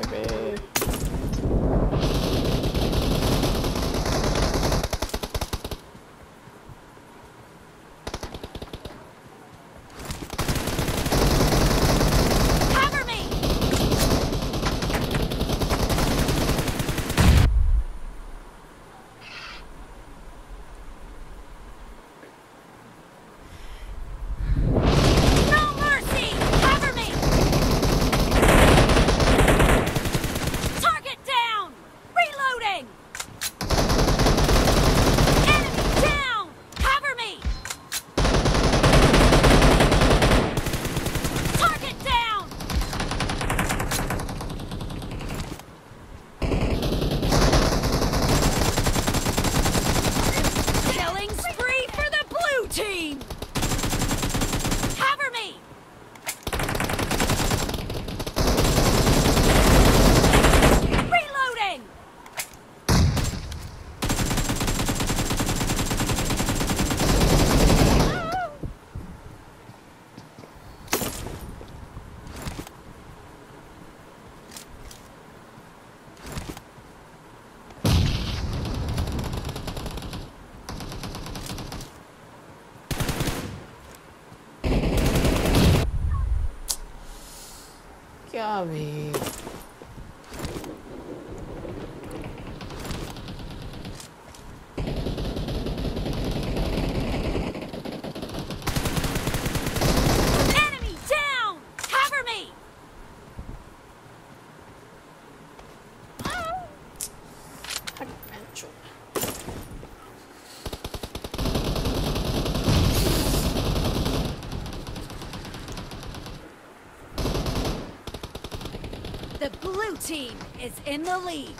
Speaker 2: blue team is in the lead.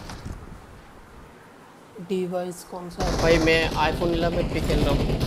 Speaker 1: Device कौन सा है भाई मैं आईफोन 11 पे खेल रहा हूँ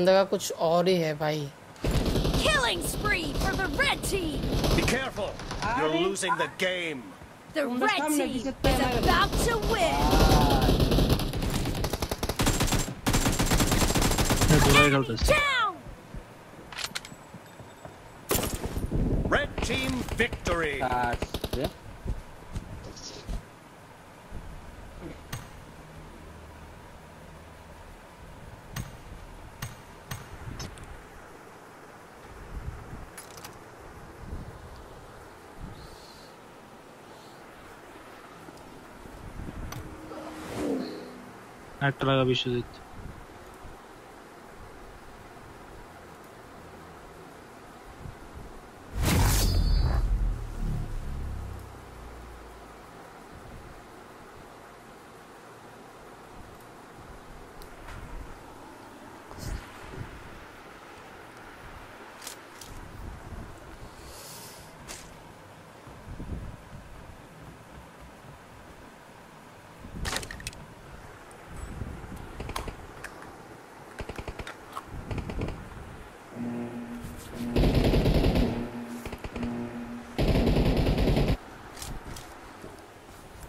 Speaker 1: बंदा का कुछ और ही है भाई
Speaker 2: Killing spree for the red team!
Speaker 8: Be careful. You're losing the game.
Speaker 2: The
Speaker 4: Unde
Speaker 2: red
Speaker 4: saamne
Speaker 2: team is
Speaker 4: किसे तय नहीं
Speaker 2: about to win!
Speaker 6: दोबारा खेलते
Speaker 2: Down!
Speaker 4: Hát
Speaker 6: legalábbis ez itt.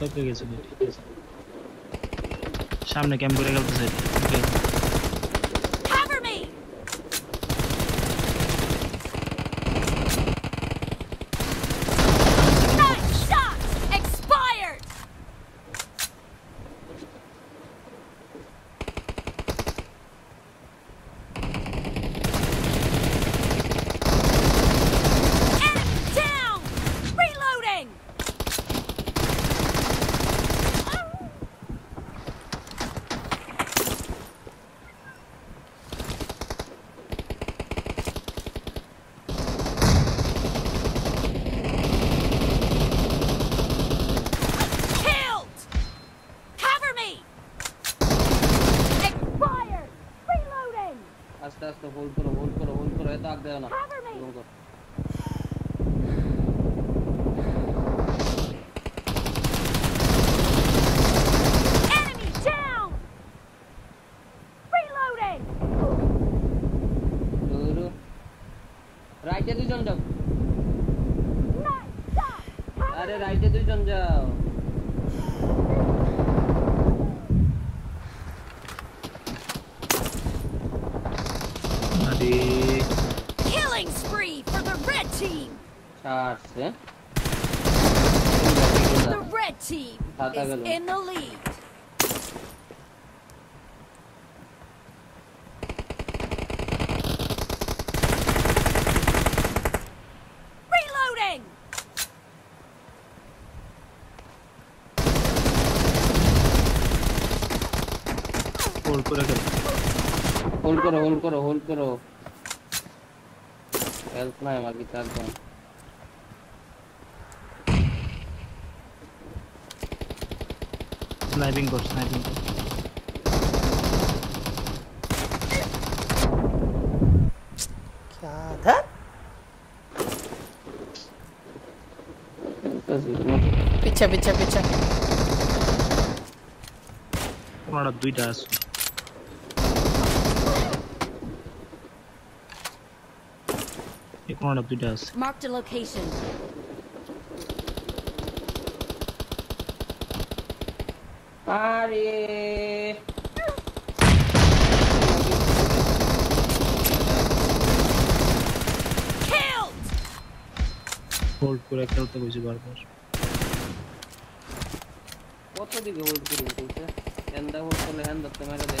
Speaker 6: টপকে গেছিল সামনে ক্যাম্প করে
Speaker 2: গেল
Speaker 9: पागल
Speaker 2: in the lead. Reloading.
Speaker 6: Hold
Speaker 9: करो होल्ड करो होल्ड करो होल्ड करो हेल्प ना है मार
Speaker 6: के चार or sniping.
Speaker 1: क्या था? पीछे पीछे पीछे।
Speaker 6: उन्हारा दुई दास। एक उन्हारा दुई दास।
Speaker 2: Mark the location.
Speaker 9: আরে
Speaker 2: Killed.
Speaker 6: হোল্ড করে খেলতে কইছি বারবার
Speaker 9: কত দিকে হোল্ড করে উঠেছে হ্যান্ডা হোল্ড করলে হ্যান্ড ধরতে মেরে দে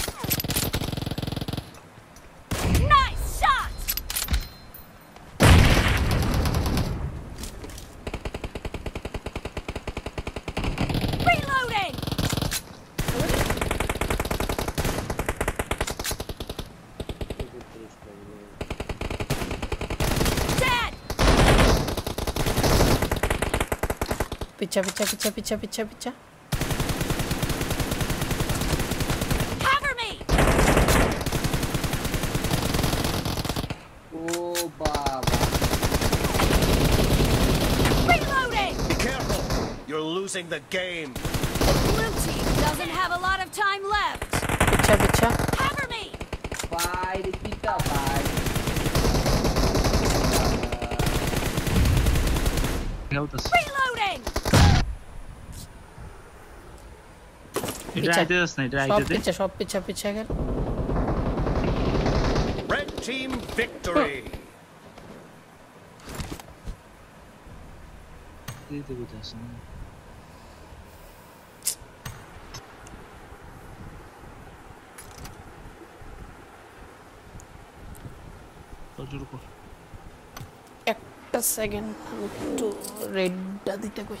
Speaker 1: picha, picha, picha, picha, picha, picha.
Speaker 2: Cover me.
Speaker 9: Oh, Baba.
Speaker 2: Reloading.
Speaker 8: Be careful. You're losing the game.
Speaker 2: Blue team doesn't have a lot of time left.
Speaker 1: Picha, picha.
Speaker 2: Cover me.
Speaker 6: Vai, pita, vai. Help us.
Speaker 1: একটা second আমি একটু রেডটা দিতে কই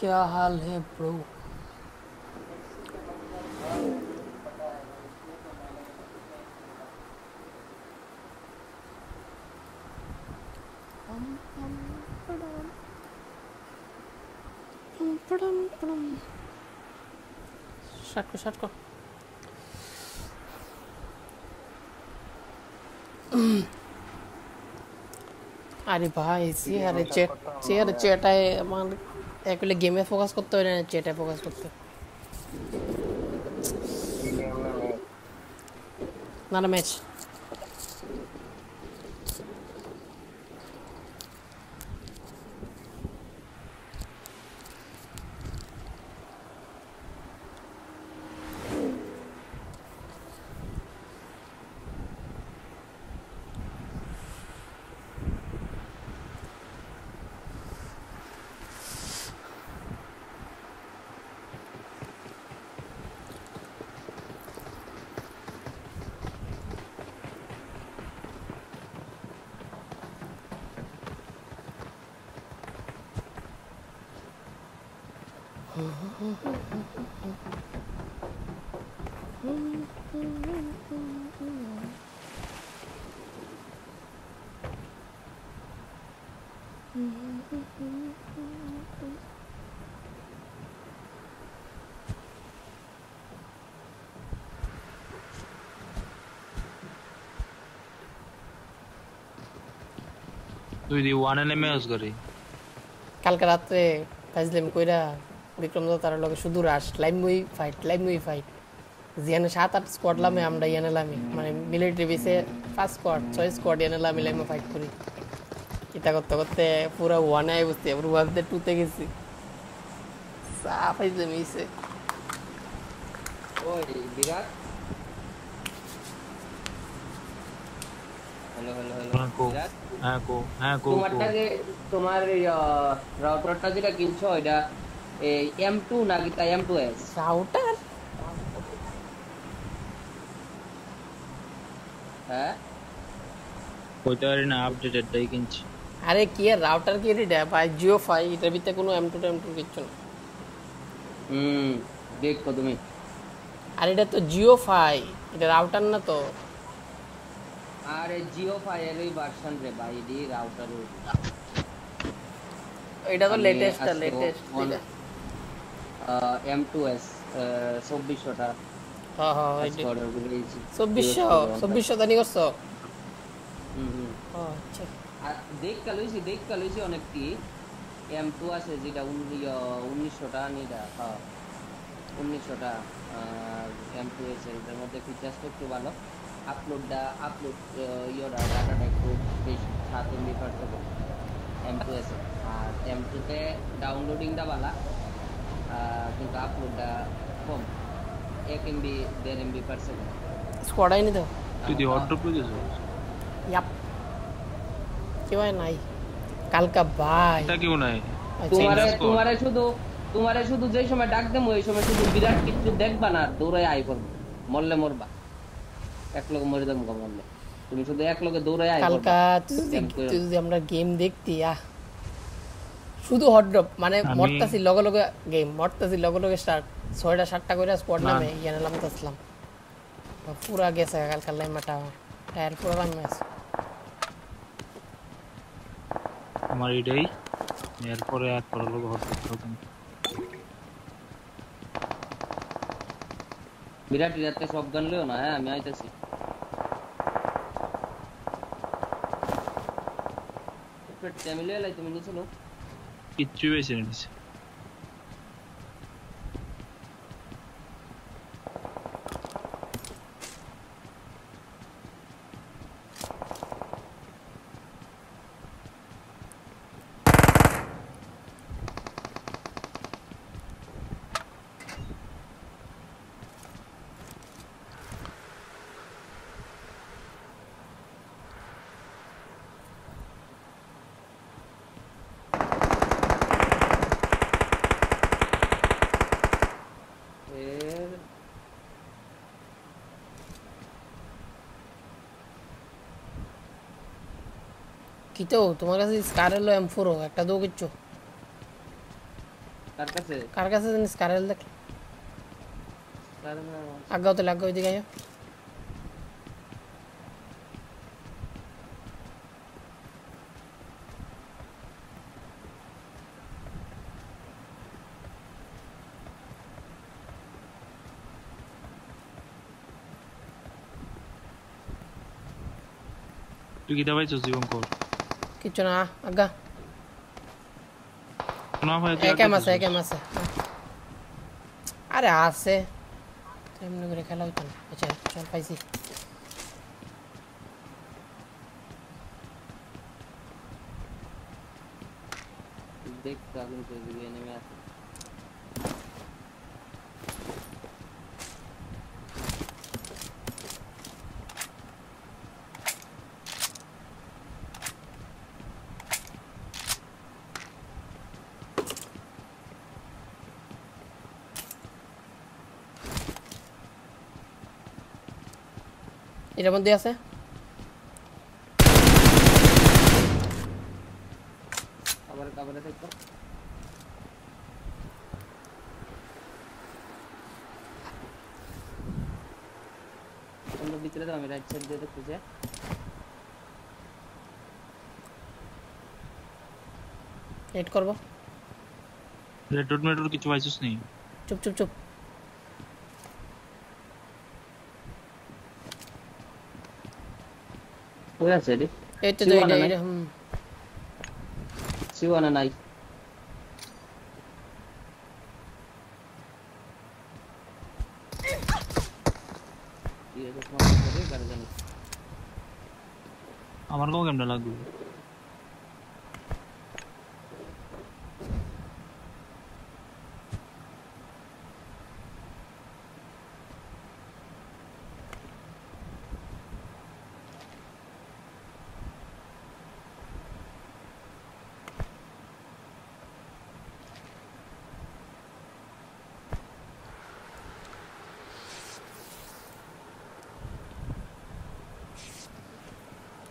Speaker 1: क्या हाल है bro? একটু short কর আরে ভাই চেয়ারে চেট চেয়ারে চেটায় আমার একলে গেমে ফোকাস করতে হয় না চেটায় ফোকাস করতে। না না ম্যাচ
Speaker 6: দি ওয়ানে নেমে আস করে।
Speaker 1: কালকে রাত্রে ফাইজলাম কইরা বিক্রম তার লগে শুধু রাস লাইম মুই ফাইট লাইম মুই ফাইট জিয়ানে সাত আট স্কোয়াড লামে আমরা ইয়ানে লামি মানে মিলিটারি বেসে পাঁচ স্কোয়াড ছয় স্কোয়াড ইয়ানে লামি লাইমে ফাইট করি। এটা করতে করতে পুরো ওয়ানে আই বুঝতে পুরো ওয়ানতে টুতে গেছি। সা ফাইজলাম
Speaker 9: ওই বিরাট হ্যালো হ্যালো হ্যালো
Speaker 6: হ্যাঁ কো
Speaker 9: বিরাট
Speaker 6: হ্যাঁ কো হ্যাঁ কো কো।
Speaker 9: তোমারটা যে তোমার রাউটারটা যেটা কিনছো এটা এই এম টু নাকি তাই এম টু এস
Speaker 1: রাউটার
Speaker 9: হ্যাঁ?
Speaker 6: কইতে পারি না আপডেটেডটাই কিনছি।
Speaker 1: আরে কি আর রাউটার কি রে ভাই জিও ফাই এটার ভিতরে কোনো এম টু এম টু কিচ্ছু না।
Speaker 9: হুম দেখো তুমি।
Speaker 1: আর এটা তো জিও ফাই এটা রাউটার না তো?
Speaker 9: আরে জিও ফায়ারের ভার্সন রে ভাই ডি রাউটার
Speaker 1: এটা তো লেটেস্ট লেটেস্ট
Speaker 9: M2S 2400টা
Speaker 1: হ্যাঁ হ্যাঁ 2400 2400 জানি করছ?
Speaker 9: হুম হুম।
Speaker 1: আচ্ছা।
Speaker 9: দেখ একটু ভালো। আপলোডটা আপলোড ইয়েটা ডাটাটা একটু বেশি সাত MB per second M two S R M টুতে ডাউনলোডিংটা ভালো কিন্তু আপলোডটা কম এক এমবি দেড় এমবি পার সেকেন্ড
Speaker 1: স্কোয়াড আইনি তো
Speaker 6: তুই দি অর্ডার করে দিছ
Speaker 1: ইয়াপ কেউ নাই কালকা ভাই
Speaker 6: এটা কেউ নাই
Speaker 9: তোমারে. তোমারে শুধু তোমারে শুধু যে সময় ডাক দেবো ওই সময় শুধু বিরাট কিছু দেখবা না দৌড়াই আই করব মরলে মরবা এক লোক মরে দেবো গো তুমি শুধু এক লোকে দৌড়াই আই
Speaker 1: কালকা তুই যদি
Speaker 9: করে।
Speaker 1: আমরা গেম দেখতি আহ। শুধু হট ড্রপ মানে মরতাছি লগে লগে গেম মরতাছি লগে লগে স্টার্ট ছয়টা সাতটা করে স্পট। নামে ইয়ানে নামতাছিলাম পুরা গেছে কালকার লাইমাটা টায়ার পুরা নামে আছে।
Speaker 6: আমার এটাই। এরপরে এক করার লোক হট
Speaker 9: বিরাট রাতে সব গান লিও না হ্যাঁ আমি আইতাছি। ఇక్కడ తమిళ
Speaker 6: అయితే నిసలు ఇది
Speaker 9: చూపేసాను
Speaker 1: কি তো তোমার কাছে স্কার এলো এম ফোর একটা দো কিচ্ছু
Speaker 9: কার কাছে
Speaker 1: কার কাছে জানি স্কার এল দেখ
Speaker 9: কার না-
Speaker 1: আগাও তো লাগাও দিকে আয়
Speaker 6: তুই কিটা পাইছিস জীবন কর
Speaker 1: किचुना अग्गा ना
Speaker 6: भाई एक
Speaker 1: एमएस है एक एमएस है अरे हाथ से। तो तुम लोग रे खेला उतन तो
Speaker 9: अच्छा चल पैसी देख चालू कर
Speaker 1: दिए ने मैं মেরে মধ্যে আছে
Speaker 9: কভারে কভারে থাকো তোমরা ভিতরে দাও আমি রাইট সাইড দিয়ে দেখো
Speaker 1: যে हेड
Speaker 6: करबो रेड डॉट मेटर কিছু পাইছিস নেই
Speaker 1: চুপ চুপ চুপ
Speaker 9: Where's it? It's the
Speaker 6: Shiwana night. Shiwana night.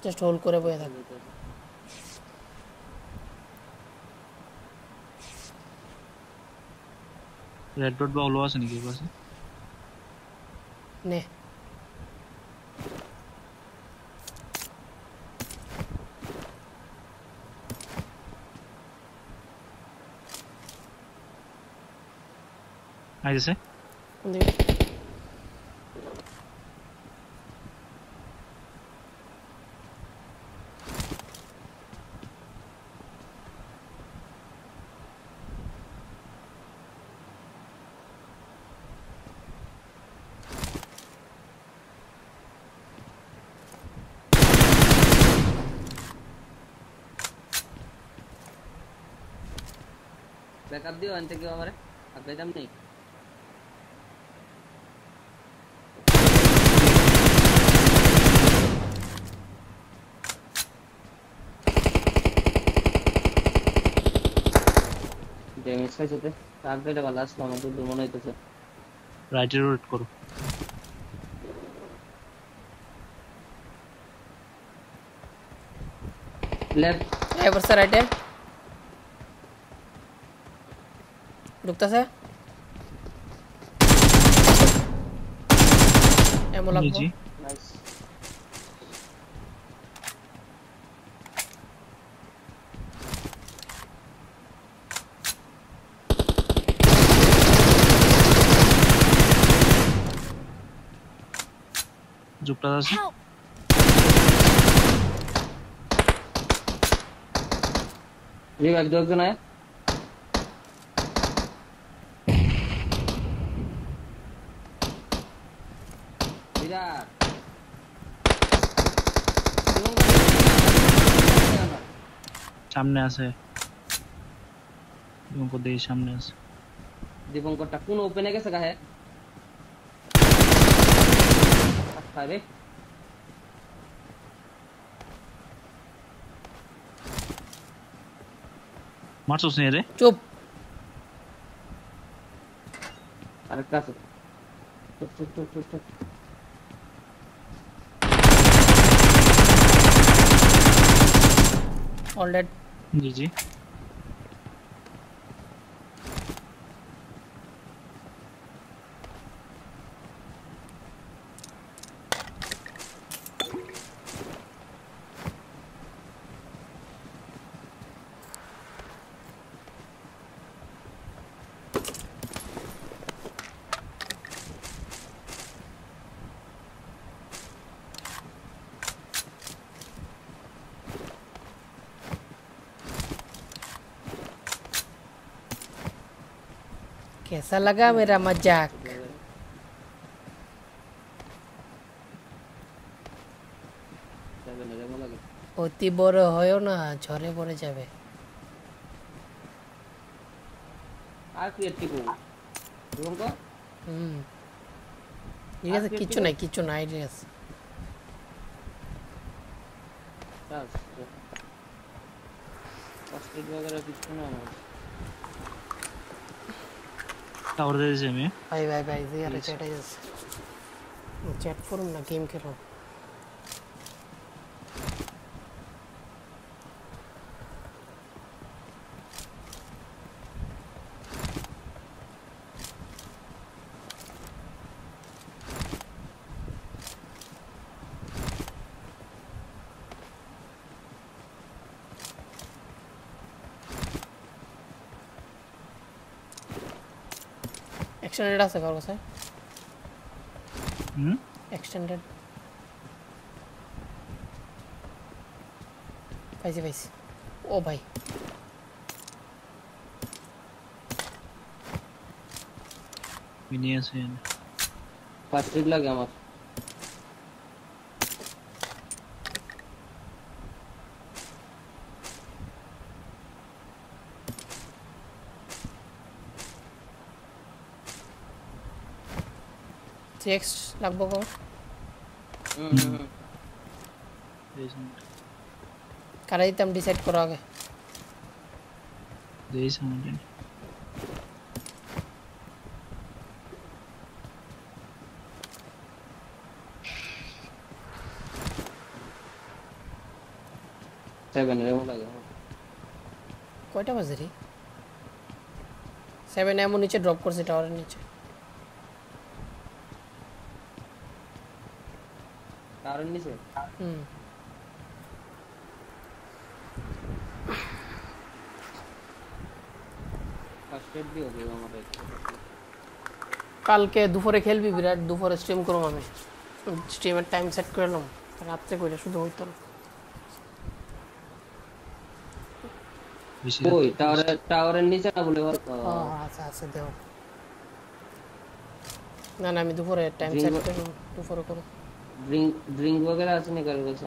Speaker 1: Just hold করে বয়ে থাক
Speaker 6: রেড ডট বা হলো আছে নাকি পাশে
Speaker 1: নে
Speaker 6: আইছে
Speaker 1: কোন দিকে
Speaker 9: ব্যাকআপ দিও আনতে কেউ আমারে আগাইতাম নেই ড্যামেজ খাইছে তে তার পেটে ভালো আসলো আমার তো মনে হইতেছে
Speaker 6: রাইটে রোড করো
Speaker 9: লেফট
Speaker 1: এই বর্ষা রাইটে रुकता सर
Speaker 6: एमो
Speaker 9: लग
Speaker 6: जी। नाइस
Speaker 2: जुपटा
Speaker 9: ये एक दो जन है
Speaker 6: সামনে আছে তোমাকে দেখি সামনে আছে
Speaker 9: দীপঙ্করটা কোন ওপেনে গেছে গায়ে রে
Speaker 6: মারছস নি রে
Speaker 1: চুপ
Speaker 9: আরেকটা আছে চুপ চুপ চুপ চুপ চুপ
Speaker 1: অল ডেড
Speaker 6: 이지.
Speaker 1: कैसा लगा मेरा मजाक
Speaker 9: সেভেন এর এমন লাগে
Speaker 1: অতি বড় হয়েও না ঝরে পড়ে যাবে
Speaker 9: আর ক্রিয়েট কি করবো দীপঙ্কর
Speaker 1: হুম ঠিক আছে
Speaker 9: আর
Speaker 1: কিচ্ছু
Speaker 9: কি
Speaker 1: নাই কিচ্ছু নাই ঠিক আছে
Speaker 9: বাস ফার্স্ট এড वगैरह কিছু না
Speaker 6: 타워를
Speaker 1: 내리자면 바이바이바이 이제 야래
Speaker 6: 제대로
Speaker 1: 챗 포럼 나
Speaker 6: 게임 캐러
Speaker 9: एक्सटेंडेड आ सका सर।
Speaker 1: हम्म? एक्सटेंडेड पैसे
Speaker 9: पैसे ओ भाई।
Speaker 6: मिनियस है
Speaker 1: पात्रिक लगा मत 6 लगभग।
Speaker 6: और करा
Speaker 9: ही तुम डिसाइड करो
Speaker 1: आगे। देश हंड्रेड सेवन रे होगा कोटा बज रही। सेवन
Speaker 9: है वो
Speaker 1: नीचे
Speaker 9: ड्रॉप कर से टावर नीचे।
Speaker 1: কালকে দুপুরে খেলবি বিরাট দুপুরে স্ট্রিম করব আমি। স্ট্রিমের টাইম সেট করে নিলাম রাত্রে করে শুধু হইতো না।
Speaker 9: ওই টাওয়ারের টাওয়ারের নিচে না বলে
Speaker 1: আচ্ছা আচ্ছা দেও। না না আমি দুপুরে টাইম সেট করে দুপুরে করো
Speaker 9: ড্রিঙ্ক ড্রিঙ্ক वगैरह আছে না কারোর কাছে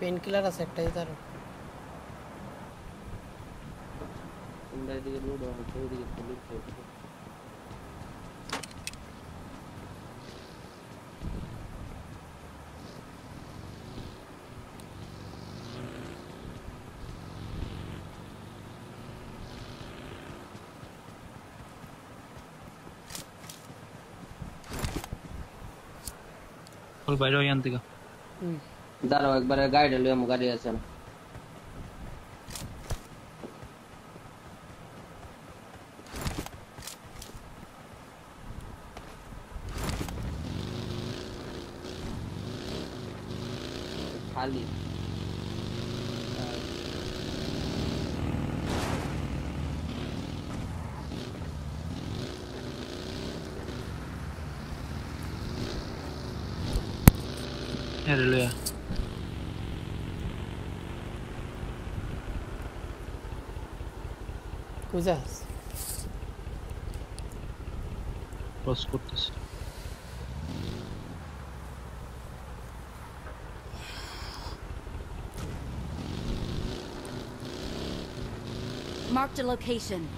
Speaker 1: পেন কিলার আছে একটা তার
Speaker 9: তোমরা এদিকে লুট হচ্ছে
Speaker 6: por
Speaker 9: varios antiguos কই যাস ক্রস করতেছে Marked a location.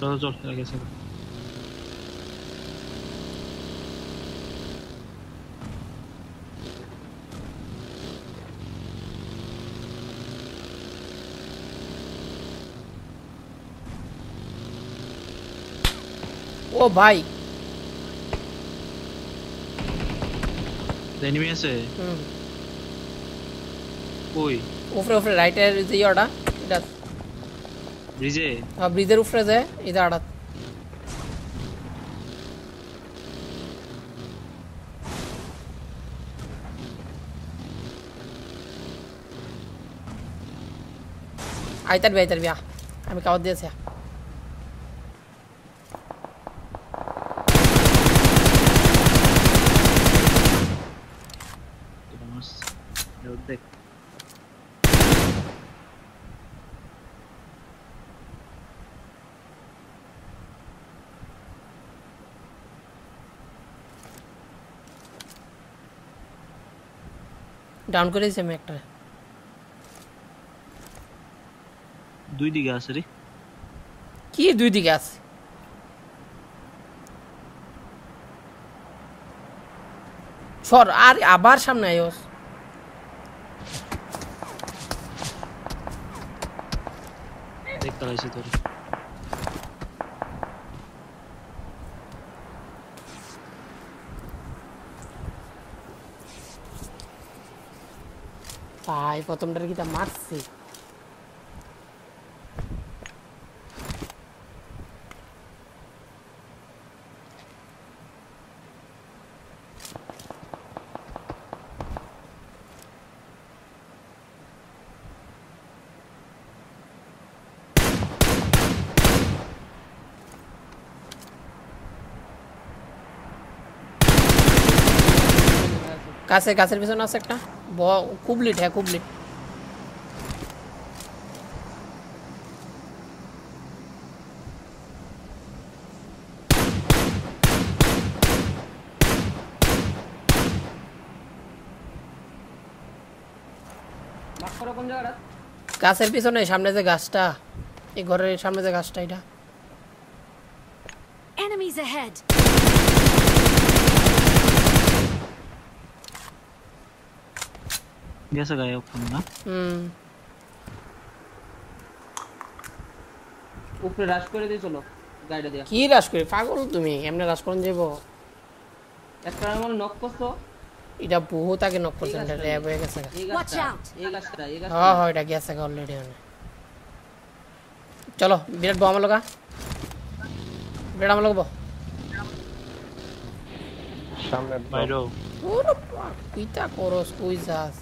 Speaker 6: Daha zor
Speaker 1: I guess.
Speaker 6: Oh bhai.
Speaker 2: The enemy is.
Speaker 6: Hmm. Oi. Over over right here is
Speaker 1: the order. 브리제
Speaker 6: 아
Speaker 1: 브리데로
Speaker 6: 프레제
Speaker 1: 이다 알았 आयतर भी आयतर भी हमें क्या उद्देश्य है?
Speaker 6: देख
Speaker 1: ডাউন করে দিয়েছি আমি একটা।
Speaker 6: দুই দিকে আছে রে।
Speaker 1: কি দুই দিকে আছে? সর আর আবার সামনে আয়োস
Speaker 6: দেখতে পাইছি তোর
Speaker 1: ভাই প্রথমটার কি তা মারছি কাছে গাছের পিছনে আছে একটা ব- কুবলিট হ্যাঁ কুবলিট।
Speaker 9: মাফ করো
Speaker 1: গাছের পিছনে সামনে যে গাছটা এই ঘরের সামনে যে গাছটা এটা।
Speaker 2: Enemies ahead.
Speaker 6: গেছে গায়ে ওখানে না
Speaker 1: হুম
Speaker 9: উপরে রাশ করে দিয়ে চলো গাড়িটা দিয়া।
Speaker 1: কি রাস করি? পাগল তুমি এমনি রাস করুন যাব?
Speaker 9: একটা আমার নক করছ।
Speaker 1: এটা বহুত আগে নক করছেন এটা র্যাব হয়ে গেছে গা।
Speaker 9: এই
Speaker 2: Watch
Speaker 9: গাছটা
Speaker 2: out.
Speaker 9: এই গাছটা এই
Speaker 1: হ্যাঁ হ্যাঁ এটা গেছে অলরেডি চলো বিরাট আমার লগা। বিরাট আমার লগব?
Speaker 3: সামনে
Speaker 6: বাইরেও
Speaker 1: ওরে বাপ, কিতা করস কই যাস?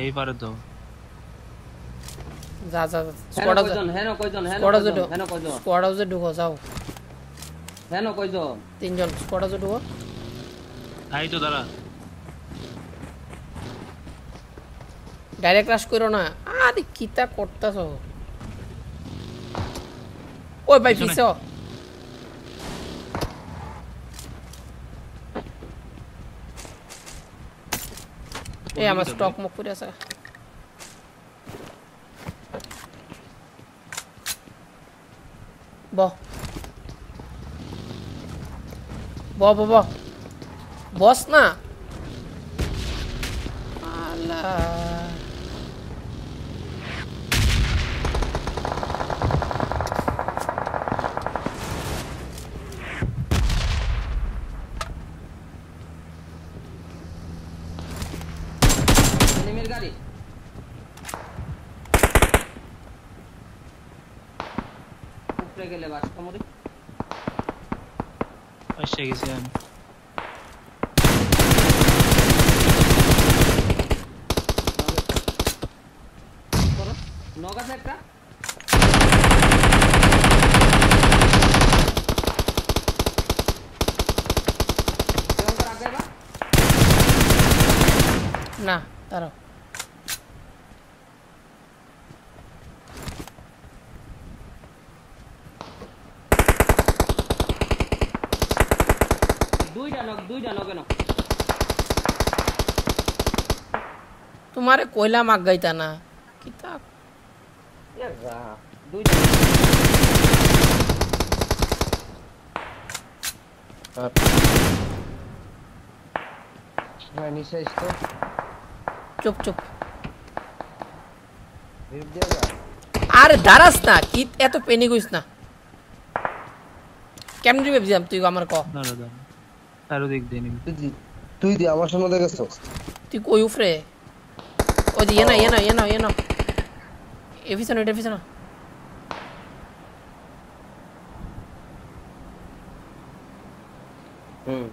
Speaker 6: এই পারে তো
Speaker 1: যা। যা স্কোয়াড
Speaker 9: কয়জন হেন কয়জন হেন
Speaker 1: স্কোয়াড
Speaker 9: কয়জন হেন কয়জন?
Speaker 1: স্কোয়াড হাউসে ঢুকো যাও।
Speaker 9: হেন কয়জন?
Speaker 1: তিনজন। স্কোয়াড হাউসে ঢুকো
Speaker 6: আই তো দাঁড়া।
Speaker 1: ডাইরেক্ট রাশ করো না। আরে কিতা করতেছ? ওই ভাই। পিছো
Speaker 9: ए आमा स्टकमा
Speaker 1: पुर्याछ ब
Speaker 9: ब ब बस न chase
Speaker 1: him. কইলা মাগ গাইতা না। কিতা
Speaker 9: দুইটা
Speaker 3: হ্যাঁ
Speaker 1: চুপ চুপ। আরে দাঁড়াস না কি এত পেনি গইস না। কেমন রিবে দিলাম তুই আমার ক।
Speaker 6: দাঁড়া দাঁড়া। তারও দিক দিয়ে
Speaker 3: তুই দি- তুই দি আমার সামনে দেখেছ?
Speaker 1: তুই কই উফরে? ওই যে ইয়ে না ইয়ে না ইয়ে না ইয়ে না এ পিছনে এটা পিছনে
Speaker 3: হুম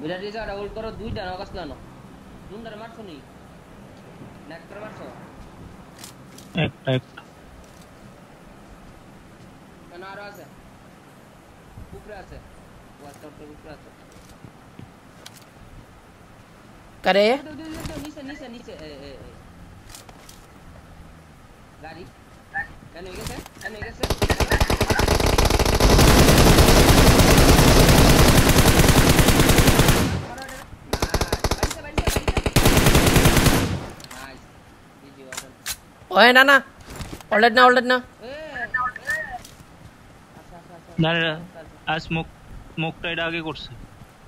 Speaker 9: বিরাট এই জায়গাটা হোল্ড করো দুইটা নক আসলো না দুন্দারে মারছো নি নেক করে মারছো
Speaker 6: একটা একটা
Speaker 9: কেন আরো আছে উপরে আছে ওয়াচ আউটের উপরে আছে
Speaker 1: কারে
Speaker 9: দাও, দাও, দাও, দাও, নিচে নিচে নিচে এ, এ, এ। গাড়ি কেন হয়ে গেছে কেন হয়ে গেছে
Speaker 1: ওই না না অলরেড না অলরেড না
Speaker 6: দাঁড়া আর স্মোক স্মোকটা এটা আগে করছে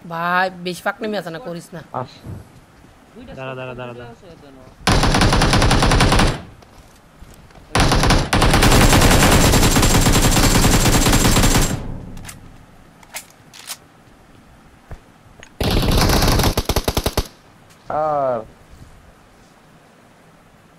Speaker 1: ভাই বেশি ফাঁক নেমে আছে না করিস না
Speaker 3: আস
Speaker 6: দাঁড়া দাঁড়া দাঁড়া দাঁড়া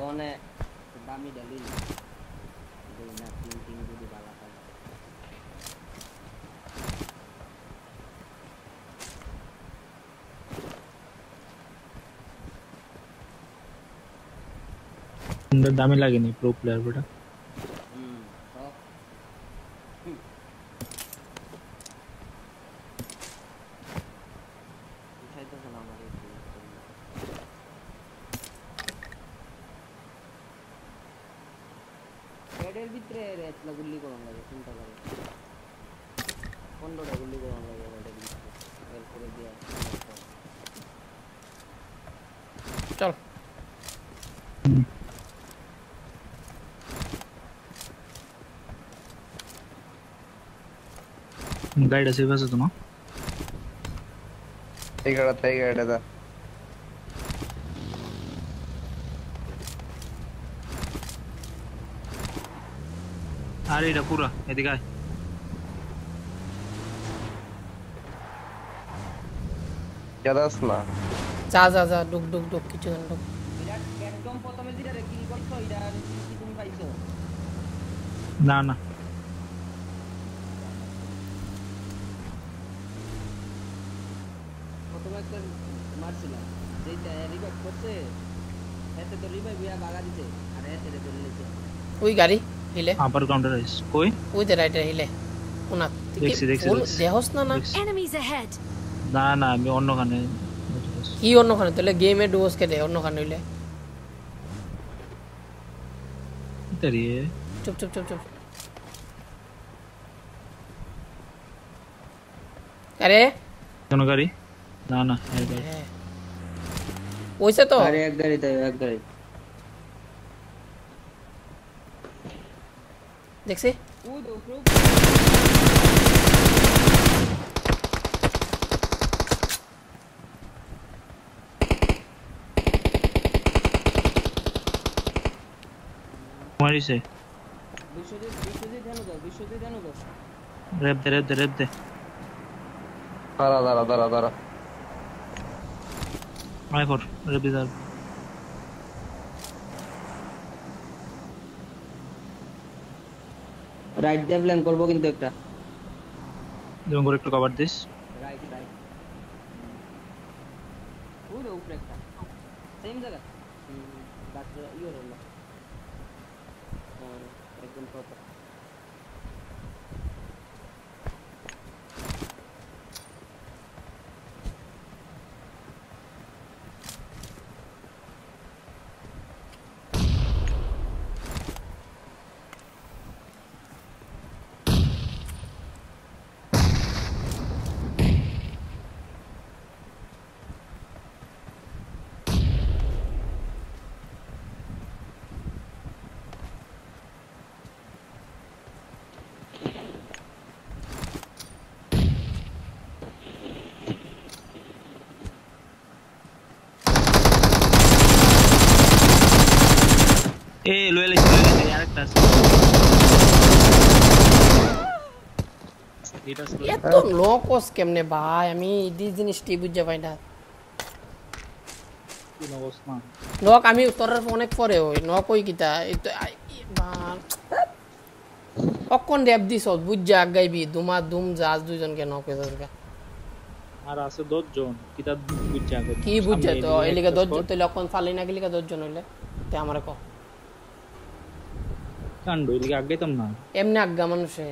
Speaker 9: Bone Kudami dalili Ito na tingting di balakan अंदर दामी लगे नहीं प्रो प्लेयर
Speaker 1: बेटा
Speaker 6: গাড়িটা সেভ আছে তো না
Speaker 3: এই গাড়াতে এই গাড়িটা দা
Speaker 6: আরে এটা পুরা এদিকে আয়
Speaker 3: জাদাস না
Speaker 1: যা যা যা ডুক ডুক ডুক কিছু ডুক
Speaker 9: বিরাট একদম প্রথমে যেটা কিল করছো এটা কি তুমি পাইছো
Speaker 6: না না
Speaker 9: একটা মারছিলাম যেটা রিভাইভ করছে এতে তো রিভাইভ ইয়া বাগা দিছে আর এতে ধরে নিছে
Speaker 1: ওই গাড়ি হিলে।
Speaker 6: আপার কাউন্টার আইস কই?
Speaker 1: ওই যে রাইটে হিলে। ওনা
Speaker 6: দেখছি, দেখছি।
Speaker 1: দেহস না না?
Speaker 6: দেখছি।
Speaker 2: Enemies
Speaker 6: না না আমি অন্যখানে
Speaker 1: কি অন্যখানে তাহলে গেমে ডুবস কে দে অন্যখানে হইলে।
Speaker 6: দাঁড়িয়ে
Speaker 1: চুপ চুপ চুপ চুপ। আরে!
Speaker 6: কোন গাড়ি? না না এই গাড়ি।
Speaker 1: হ্যাঁ ওইসে তো
Speaker 9: আরে এক গাড়িতে এক গাড়ি
Speaker 1: দেখছি
Speaker 9: ও তো উপরে
Speaker 6: মারিছে
Speaker 9: বিশ্বজিৎ বিশ্বজিৎ জানো তো বিশ্বজিৎ জানো তো
Speaker 6: রেপ দে রেপ দে রেপ দে
Speaker 3: দাঁড়া দাঁড়া দাঁড়া দাঁড়া
Speaker 6: আয় ফর রেপ
Speaker 9: রাইট দিয়ে প্ল্যান করব কিন্তু একটা
Speaker 6: যেমন করে একটু কভার দিস
Speaker 9: রাইট রাইট ওই উপরে একটা সেম জায়গা ডাক্তার ইয়ে হলো হ্যাঁ, একদম প্রপার
Speaker 6: এ লয়ে লাইছে লয়ে লাইছে আরেকটা আছে
Speaker 1: এত লোকস কেমনে ভাই? আমি এই জিনিসটি বুঝতে পাই না। নক আমি তোর অনেক পরে হই। নক ওই কিতা? তো অকন র্যাপ দিস বুঝ আগাইবি দুমা দুম জাজ দুইজনকে নক হয়ে যাবে
Speaker 6: আর আছে জন কিতা
Speaker 1: কি বুঝছে তো? জন তাহলে অকন ফালাই না দশ জন হইলে। তে আমার ক
Speaker 6: কাণ্ড এদিকে আগে তো না
Speaker 1: এমনি আজ্ঞা মানুষে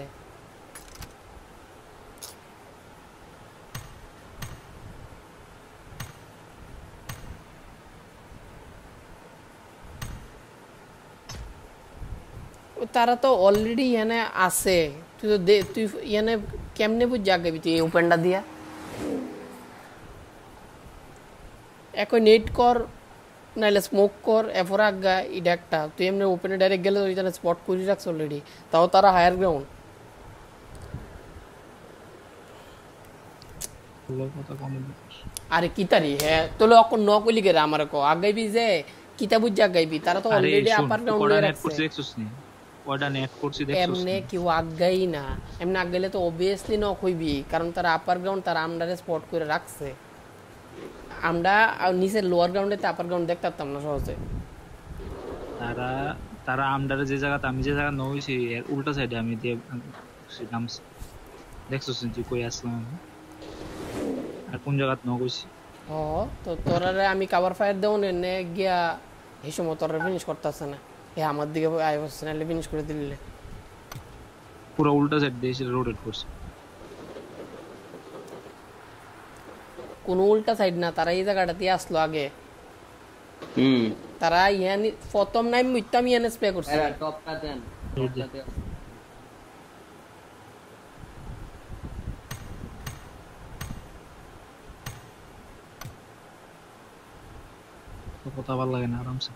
Speaker 1: ও তারা তো অলরেডি এখানে আছে তুই তো দে তুই এখানে কেমনে বুঝ জাগাবি তুই এই ওপেনটা দিয়া এখন নেট কর নাইলে স্মোক কর এরপর আজ্ঞা এটা একটা। তুই এমনি ওপেনে ডাইরেক্ট গেলে ওইখানে স্পট করে রাখছ অলরেডি তাও তারা হায়ার গ্রাউন্ড আরে কিতারি হ্যাঁ তোলে অকন ন কইলি কে রে আমার কো আগাইবি যে কিতা বুঝ আগাইবি? তারা তো অলরেডি আপার গ্রাউন্ড রাখছে।
Speaker 6: দেখছিস নেট করছিস দেখছিস
Speaker 1: এমনে? কেউ আগাই না। এমনি আগাইলে তো অবভিয়াসলি ন কইবি কারণ তারা আপার গ্রাউন্ড তারা আমডারে স্পট করে রাখছে। আমরা নিচের লোয়ার গ্রাউন্ডে আপার গ্রাউন্ড দেখতে পারতাম না সহজে।
Speaker 6: তারা তারা আমডারে যে জায়গাতে আমি যে জায়গা নইছি এর উল্টা সাইডে আমি দিয়ে নামছি দেখছিস নি তুই কই আসলাম? আর কোন জায়গাত ন কইছি।
Speaker 1: হ তো তোরারে আমি কাভার ফায়ার দেও নে গিয়া এই সময় তোরা ফিনিশ করতেছে না। এ আমার দিকে আই বসছে নাহলে ফিনিশ করে দিলে।
Speaker 6: পুরো উল্টা সাইড দিয়ে রোটেট করছে।
Speaker 1: কোনো উল্টা সাইড না তারা এই জায়গাটাতে আসলো আগে।
Speaker 9: হুম।
Speaker 1: তারা ইয়ানি প্রথম নাইম মিত্তাম ইয়ানে স্প্রে করছে।
Speaker 9: টপটা দেন টপটা দেন।
Speaker 6: তো কথা ভালো লাগে না আরামসে।